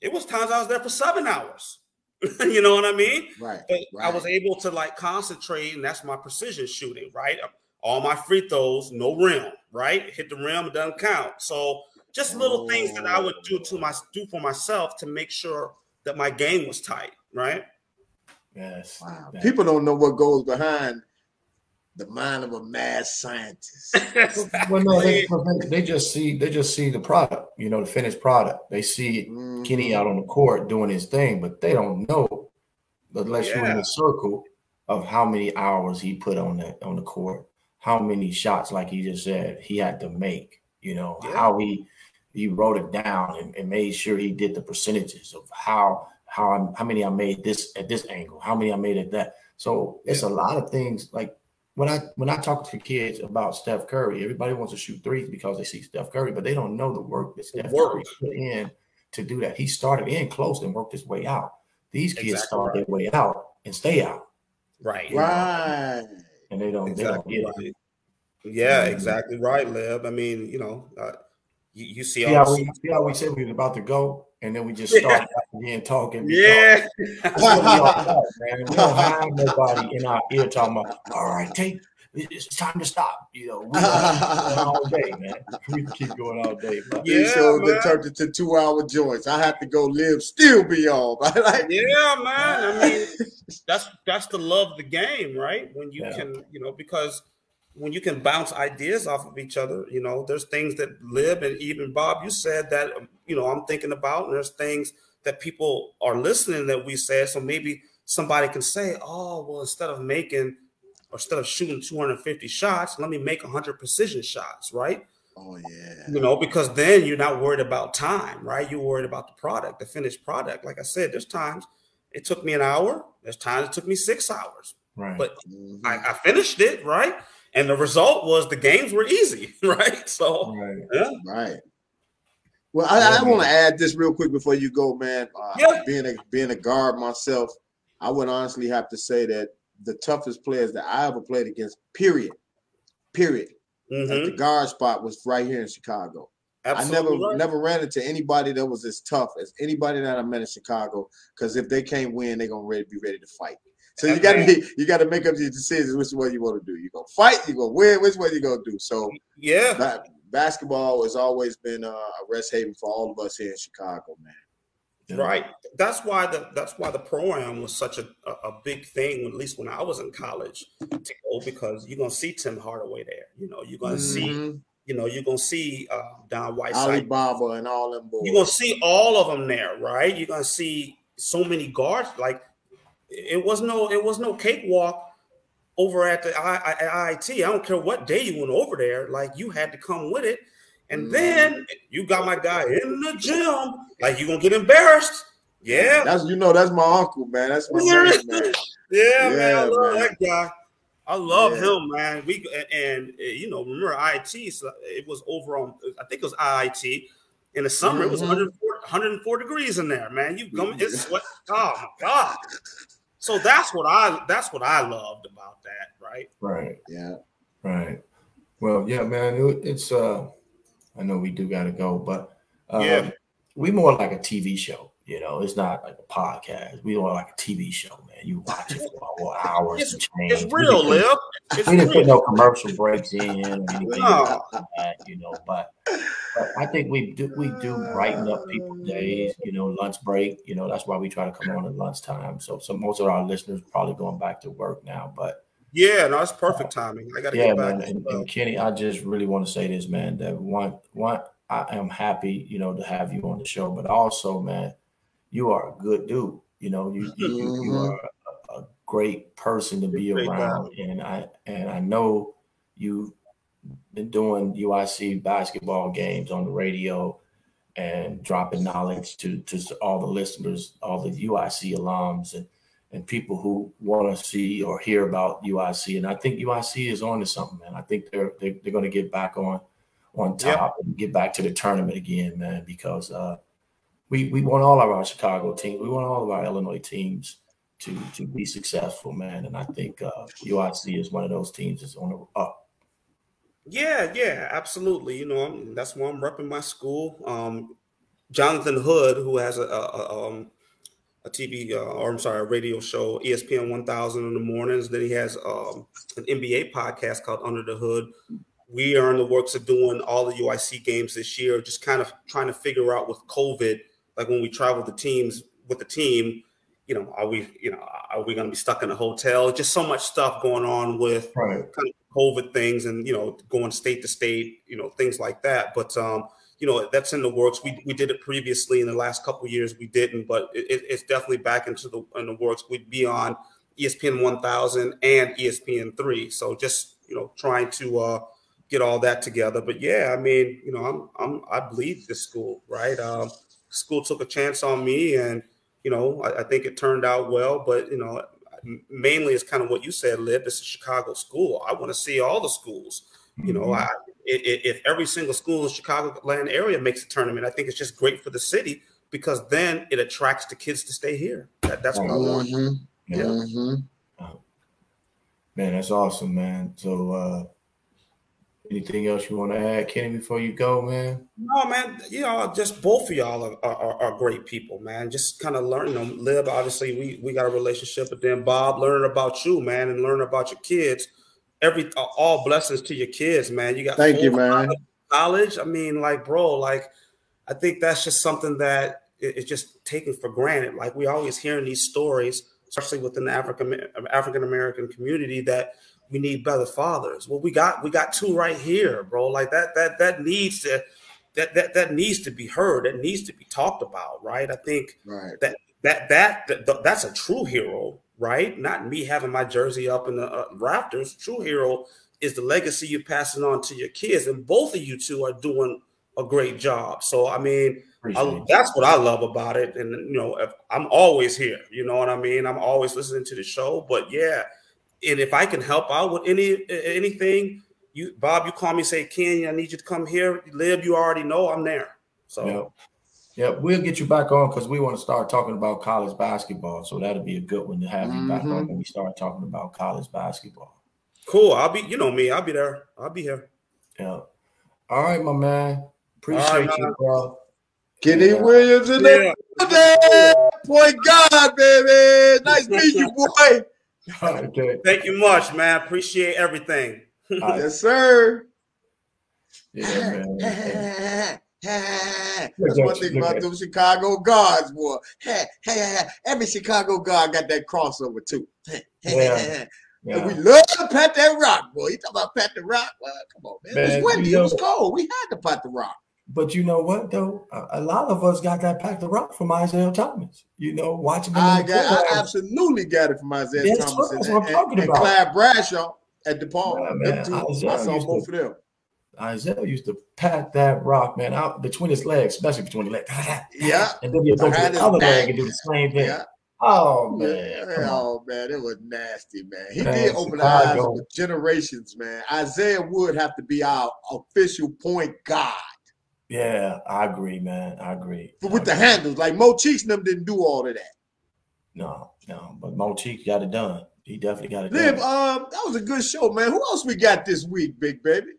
It was times I was there for seven hours. you know what I mean? right. But I was able to like concentrate, and that's my precision shooting, right? All my free throws, no rim, right? Hit the rim, it doesn't count. So just little things that I would do to my do for myself to make sure that my game was tight, right? Yes. Wow. Yeah. People don't know what goes behind the mind of a mad scientist. Well, no, they, they- they just see they just see the product, you know, the finished product. They see Mhm. Kenny out on the court doing his thing, but they don't know unless you're in Yeah. the circle of how many hours he put on the on the court, how many shots, like he just said, he had to make. You know Yeah. how he he wrote it down and, and made sure he did the percentages of how how I'm, how many I made this at this angle, how many I made at that. So it's a lot of things. Like when I when I talk to kids about Steph Curry, everybody wants to shoot threes because they see Steph Curry, but they don't know the work that Steph work. Curry put in to do that. He started in close and worked his way out. These kids Exactly start right. their way out and stay out, Right. Right. and they don't. They don't Exactly get it. Yeah, Mhm. exactly right, Lib. I mean, you know, uh, you, you see See all how, we, see how we said we was about to go, and then we just start again talking. we Yeah. That's what we all man. We don't have nobody in our ear talking about, all right, take it's time to stop. You know, we keep going all day, man. We keep going all day. But Yeah, These shows man. that turned into two hour joints. I have to go live, still be on. like, Yeah, man. I mean, that's that's the love of the game, right? When you Yeah. can, you know, because when you can bounce ideas off of each other, you know, there's things that live, and even Bob, you said that um, you know I'm thinking about, and there's things that people are listening that we said. So maybe somebody can say, oh, well, instead of making or instead of shooting 250 shots, let me make 100 precision shots, right? oh yeah. you know, because then you're not worried about time, right? You're worried about the product, the finished product. Like I said, there's times it took me an hour, there's times it took me six hours, right. but Mhm. I, I finished it, right? And the result was the games were easy, right? So, right. yeah, right. Well, I, I want to add this real quick before you go, man. Uh, Yeah. Being a being a guard myself, I would honestly have to say that the toughest players that I ever played against, period, period, at Mhm. the guard spot was right here in Chicago. I never right. never ran into anybody that was as tough as anybody that I met in Chicago. Because if they can't win, they're gonna ready, be ready to fight. So you got to you got to make up your decisions which one you want to do. You gonna fight? You gonna win? Which one you gonna do? So Yeah. ba- basketball has always been uh, a rest haven for all of us here in Chicago, man. Right. That's why the that's why the program was such a, a, a big thing, at least when I was in college, to go because you're gonna see Tim Hardaway there. You know, you're gonna see, Mhm. you know, you're gonna see uh, Don White, Alibaba and all them boys. You're gonna see all of them there, right? You're gonna see so many guards. Like it was no, it was no cakewalk over at the I, I, IIT. I don't care what day you went over there. Like you had to come with it. And Mhm. then you got my guy in the gym. Like you gonna get embarrassed. Yeah, That's you know that's my uncle, man. That's my Yeah. man, man. yeah, man. I love man. that guy. I love Yeah. him, man. We and, and you know, remember IIT? So it was over on. I think it was IIT. In the summer, it was Mhm. 104, 104 degrees in there, man. You come, it's sweat. Oh my god! So that's what I that's what I loved about that, right? Right. Yeah. Right. Well, yeah, man. it- it's uh, I know we do got to go, but um, Yeah. we more like a TV show. You know, it's not like a podcast. We more like a TV show, man. You watch it for for hours It's- It's real, Lib. It's We didn't put no commercial breaks in or anything No. like that, you know. But, but I think we do we do brighten up people's days. You know, lunch break. You know, that's why we try to come on at lunchtime. So, so most of our listeners probably going back to work now, but. Yeah, no, it's perfect timing. I got to Yeah, get back. man. And, and Kenny, I just really want to say this, man. That one, one, I am happy, you know, to have you on the show. But also, man, you are a good dude. You know, you you, you- Mhm. are a, a great person to be around, and I and I know you've been doing UIC basketball games on the radio and dropping knowledge to to all the listeners, all the UIC alums, and and people who want to see or hear about UIC. And I think UIC is on to something, man. I think they're they're, they're going to get back on on Yep. top and get back to the tournament again, man. Because uh, we we want all of our Chicago teams, we want all of our Illinois teams to to be successful, man. And I think uh, UIC is one of those teams that's on the up. Yeah, yeah, absolutely. You know, I'm, that's why I'm repping my school. Um, Jonathan Hood, who has a, a, um, a TV, uh, or I'm sorry, a radio show, ESPN 1000 in the mornings. Then he has um, an NBA podcast called Under the Hood. We are in the works of doing all the UIC games this year, just kind of trying to figure out with COVID, like when we travel the teams with the team, you know, are we, you know, are we going to be stuck in a hotel? Just so much stuff going on with Right. COVID things and you know going state to state, you know things like that. But um, you know that's in the works. We we did it previously in the last couple of years. We didn't, but it, it- it's definitely back into the in the works. We'd be on ESPN 1000 and ESPN three. So just you know trying to uh, get all that together. But yeah, I mean you know I'm I'm I bleed this school right. Um, school took a chance on me and you know I, I think it turned out well. But you know mainly it's kind of what you said, Lib. It's a Chicago school. I want to see all the schools. You know, I, i- i- if every single school in the Chicagoland area makes a tournament, I think it's just great for the city because then it attracts the kids to stay here. That, that's what I want. Mhm. Yeah. Mhm. Man, that's awesome, man. So, uh, anything else you want to add, Kenny, before you go, man? No, man, you know, just both of y'all are, are, are great people, man. Just kind of learning them. Lib, obviously, we, we got a relationship, but then Bob, learning about you, man, and learning about your kids. Every all blessings to your kids, man. You got Thank you, man. college. I mean, like, bro, like, I think that's just something that is just taken for granted. Like, we always hearing these stories, especially within the African African American community, that we need better fathers. Well, we got we got two right here, bro. Like that that that needs to that that that needs to be heard. That needs to be talked about, right? I think Right. that that that, that that's a true hero, right? Not me having my jersey up in the uh, rafters. True hero is the legacy you're passing on to your kids, and both of you two are doing a great job. So, I mean, I, that's what I love about it. And you know, if, I'm always here. You know what I mean? I'm always listening to the show. But yeah, and if I can help out with any anything, you Bob, you call me, say, Ken, I need you to come here. Lib, you already know I'm there. So Yep. Yep, we'll get you back on because we want to start talking about college basketball. So that'll be a good one to have you back on mm-hmm. when we start talking about college basketball. cool. I'll be, you know me, I'll be there. I'll be here. Yeah. All right, my man. Appreciate All right, you, bro. Kenny Yeah. Williams in the building. Point God, baby. Nice to meet you, boy. Okay. Thank you much, man. Appreciate everything. All right. Yes, sir. Yeah, man. That's Look one at thing you, about at them Chicago guards, boy. Every Chicago guard got that crossover too. Yeah. And we love to pat that rock, boy. You talk about pat the rock? Well, come on, man. Man, it was windy. It was cold. We had to pat the rock. But you know what though? A, a lot of us got that pack the rock from Isiah Thomas. You know, watching him I got, I absolutely got it from Isiah That's Thomas what- and, that's what I'm and, talking and about. Clyde Bradshaw at DePaul. Yeah, two, I saw used both to- of them. Isiah used to pat that rock, man, out between his legs, especially between the legs. Yeah. And then he'd go to the other leg and do the same thing. Yeah. Oh man. Oh man, it was nasty, man. He Man, did open the eyes of generations, man. Isiah would have to be our official point guard Yeah, I agree, man. I agree. But with the handles. Like Mo Cheeks and them didn't do all of that. No, no. But Mo Cheek got it done. He definitely got it done. um, that was a good show, man. Who else we got this week, big baby?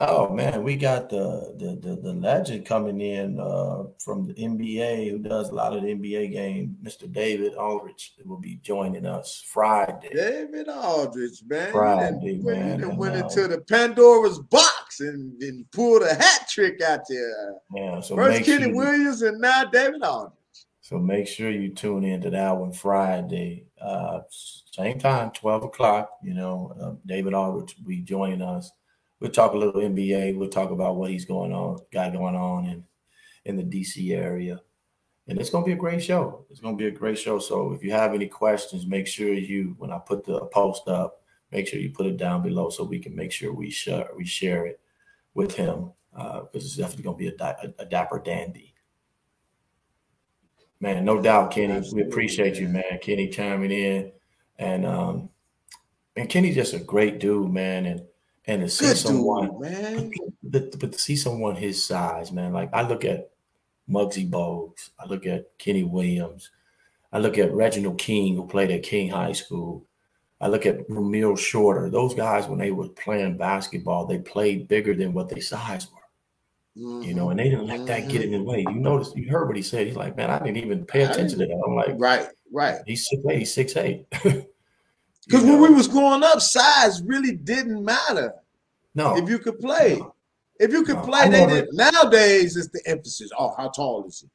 Oh man, we got the the the, the legend coming in uh, from the NBA who does a lot of the NBA game, Mr. David Aldridge will be joining us Friday. David Aldridge, man. Friday, he done, went- he man, done and, went uh, into the Pandora's box and, and pulled a hat trick out there. Yeah, so First make Kenny sure, Williams and now David Aldridge. so make sure you tune in to that one Friday, uh, same time, twelve o'clock. You know, uh, David Aldridge will be joining us. We'll talk a little NBA. We'll talk about what he's going on, got going on in in the DC area, and it's gonna be a great show. It's gonna be a great show. So if you have any questions, make sure you when I put the post up, make sure you put it down below so we can make sure we share we share it with him because it's definitely gonna be a, a, a dapper dandy. Man, no doubt, Kenny. We appreciate you, man. man. Kenny chiming in, and um, and Kenny's just a great dude, man. And and to see Good someone, dude, man. but, but to see someone his size, man. Like I look at Muggsy Bogues, I look at Kenny Williams, I look at Reginald King, who played at King High School. I look at Ramil Shorter. Those guys, when they were playing basketball, they played bigger than what their size were you know, mm-hmm. and they didn't let that get in the mm-hmm. way. You noticed, you heard what he said. He's like, man, I didn't even pay attention to that. I'm like, Right, right. he's six eight, he's six eight. Because when we was growing up, size really didn't matter no, if you could play. If you could No, play, I they never- did. Nowadays, it's the emphasis. Oh, how tall is he?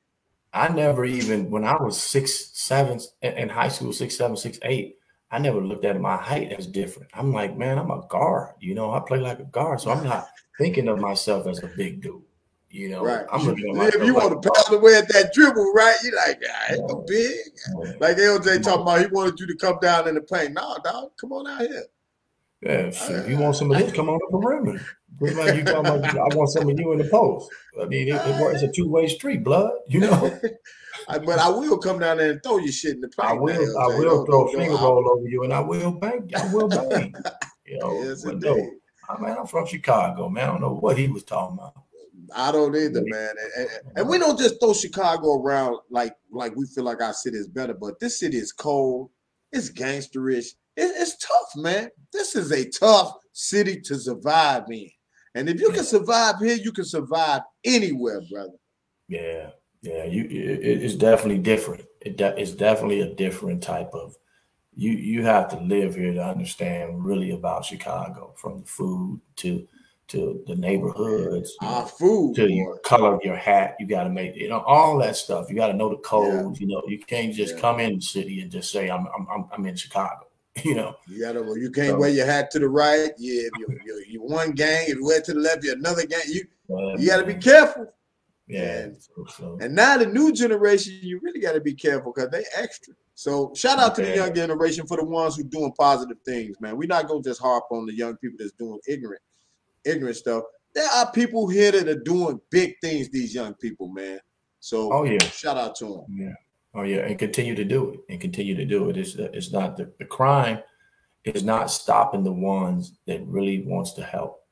I never even when I was six seven in in high school, six seven, six eight. I never looked at my height as different. I'm like, man, I'm a guard. You know, I play like a guard, so I'm not thinking of myself as a big dude. You know, Right. I'm looking at If you like want to pound away at that dribble, right? You're like, I ain't no big. a- Like LJ talking about, he wanted you to come down in the paint. No, dog, come on out here. Yeah, if you want some of this, come on up the perimeter. Just like you talking about, I want some of you in the post. I mean, it, it it's a two way street, blood. You know, I- but I will come down there and throw your shit in the paint. I will, LJ. I will throw a finger roll over you, and I will bang, I will bang. You know, Yes, but no, I ah, mean, I'm from Chicago, man. I don't know what he was talking about. I don't either, man. And, and- and we don't just throw Chicago around like like we feel like our city is better, but this city is cold. It's gangsterish. It, it's tough, man. This is a tough city to survive in. And if you can survive here, you can survive anywhere, brother. Yeah, yeah, you, it, it's definitely different. It de- it's definitely a different type of. You you have to live here to understand really about Chicago, from the food to to the neighborhoods. Our food, to your color of your hat. You got to make you know all that stuff. You got to know the codes. You know, you can't just Yeah. come in the city and just say I'm I'm I'm, I'm in Chicago. You know, You gotta. well, You can't So- wear your hat to the right. Yeah, you you you one gang. If you wear it to the left, you're another gang. You Uh, you gotta be careful. Yeah. And- so- so- And now the new generation, you really got to be careful because they extra. So shout out to the young generation for the ones who doing positive things, man. We're not gonna just harp on the young people that's doing ignorant, ignorant stuff. There are people here that are doing big things. These young people, man. So oh yeah. shout out to them. Yeah. Oh yeah, and continue to do it, and continue to do it. It's it's not the, the crime is not stopping the ones that really wants to help.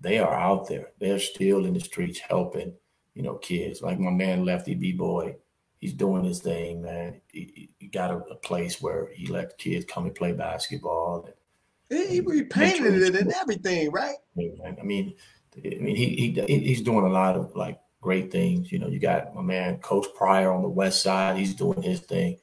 They are out there. They're still in the streets helping. you know, kids. Like my man Lefty B Boy, he's doing his thing, man. He, he got a, a, place where he let kids come and play basketball. And, he, he painted it and everything, right? I mean, I mean, he, he he's doing a lot of like great things. You know, you got my man Coach Pryor on the west side. He's doing his thing.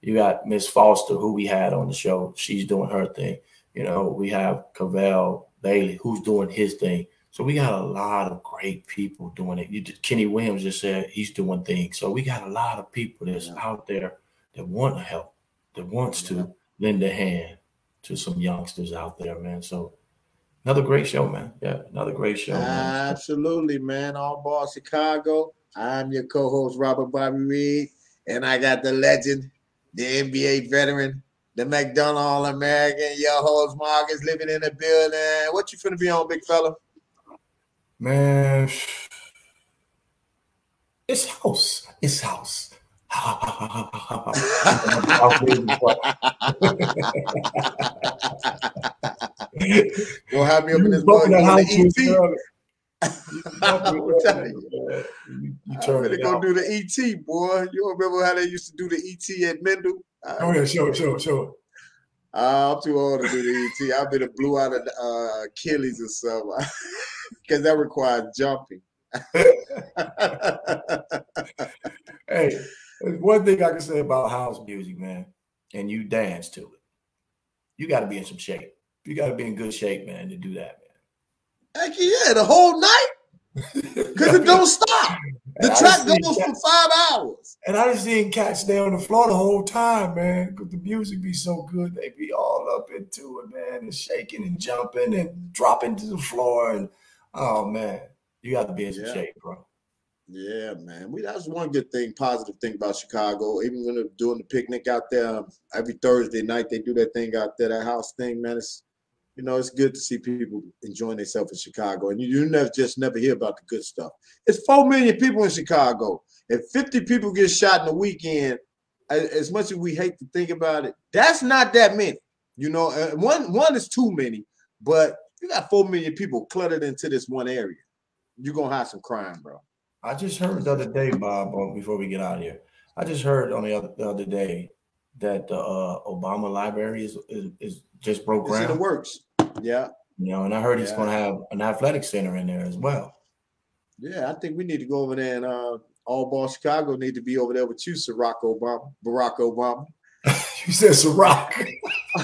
You got Miss Foster, who we had on the show. She's doing her thing. You know, we have Carvel Bailey, who's doing his thing. So we got a lot of great people doing it. Just, Kenny Williams just said he's doing things. So we got a lot of people that's yeah. out there that want to help, that wants yeah. to lend a hand to some youngsters out there, man. So another great show, man. Yeah, another great show. Man. Absolutely, man. All ball Chicago. I'm your co-host Robert Bobby Reed, and I got the legend, the NBA veteran, the McDonald American, your host Marcus living in the building. What you finna be on, big fella? Man, it's house. It's house. You'll have me up in this mug. ET. I'm gonna go do the ET, boy. You remember how they used to do the ET at Mendel? Oh yeah, sure, sure, sure. Uh, I'm too old to do the ET. I've been a blue out of uh, Achilles or something because that requires jumping. hey, one thing I can say about house music, man, and you dance to it, you got to be in some shape. You got to be in good shape, man, to do that, man. Heck yeah, the whole night because it don't stop. The track goes for five hours. And I just didn't catch stay on the floor the whole time, man, because the music be so good. They be all up into it, man, and shaking and jumping and dropping to the floor. And oh man, you got to be in yeah. shape, bro. Yeah, man. We that's one good thing, positive thing about Chicago. Even when they're doing the picnic out there um, every Thursday night, they do that thing out there, that house thing, man. It's you know, it's good to see people enjoying themselves in Chicago. And you, you never just never hear about the good stuff. It's four million people in Chicago. If 50 people get shot in a weekend, as much as we hate to think about it, that's not that many. You know, one one is too many, but you got four million people cluttered into this one area. You're gonna have some crime, bro. I just heard the other day, Bob, before we get out of here. I just heard on the other, the other day that the uh, Obama Library is, is, is just broke ground. It's in the works. Yeah. You know, and I heard he's going to have an athletic center in there as well. Yeah, I think we need to go over there and uh, all ball Chicago need to be over there with you, Barack Obama. Barack Obama. you said Ciroc.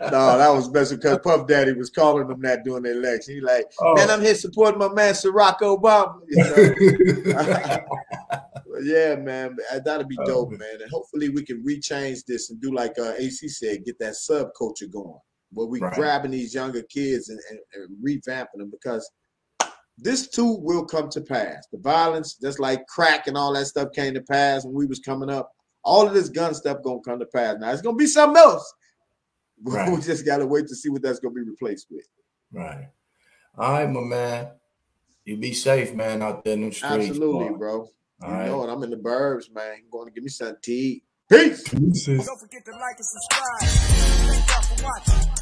no, that was best because Puff Daddy was calling them that during the election. He like, oh. man, I'm here supporting my man Barack Obama. You know? yeah, man, that'd be oh, dope, man. man. And hopefully we can rechange this and do like uh, AC said, get that subculture going where we right. grabbing these younger kids and, and, and, revamping them because this too will come to pass. The violence, just like crack and all that stuff came to pass when we was coming up. All of this gun stuff gonna come to pass. Now it's gonna be something else. Right. we just gotta wait to see what that's gonna be replaced with. Right. All right, my man. You be safe, man, out there in the streets. Absolutely, bro. All you right. know it. I'm in the burbs, man. I'm going to give me some tea. Peace. Peace. Don't forget to like and subscribe. Thank y'all for watching.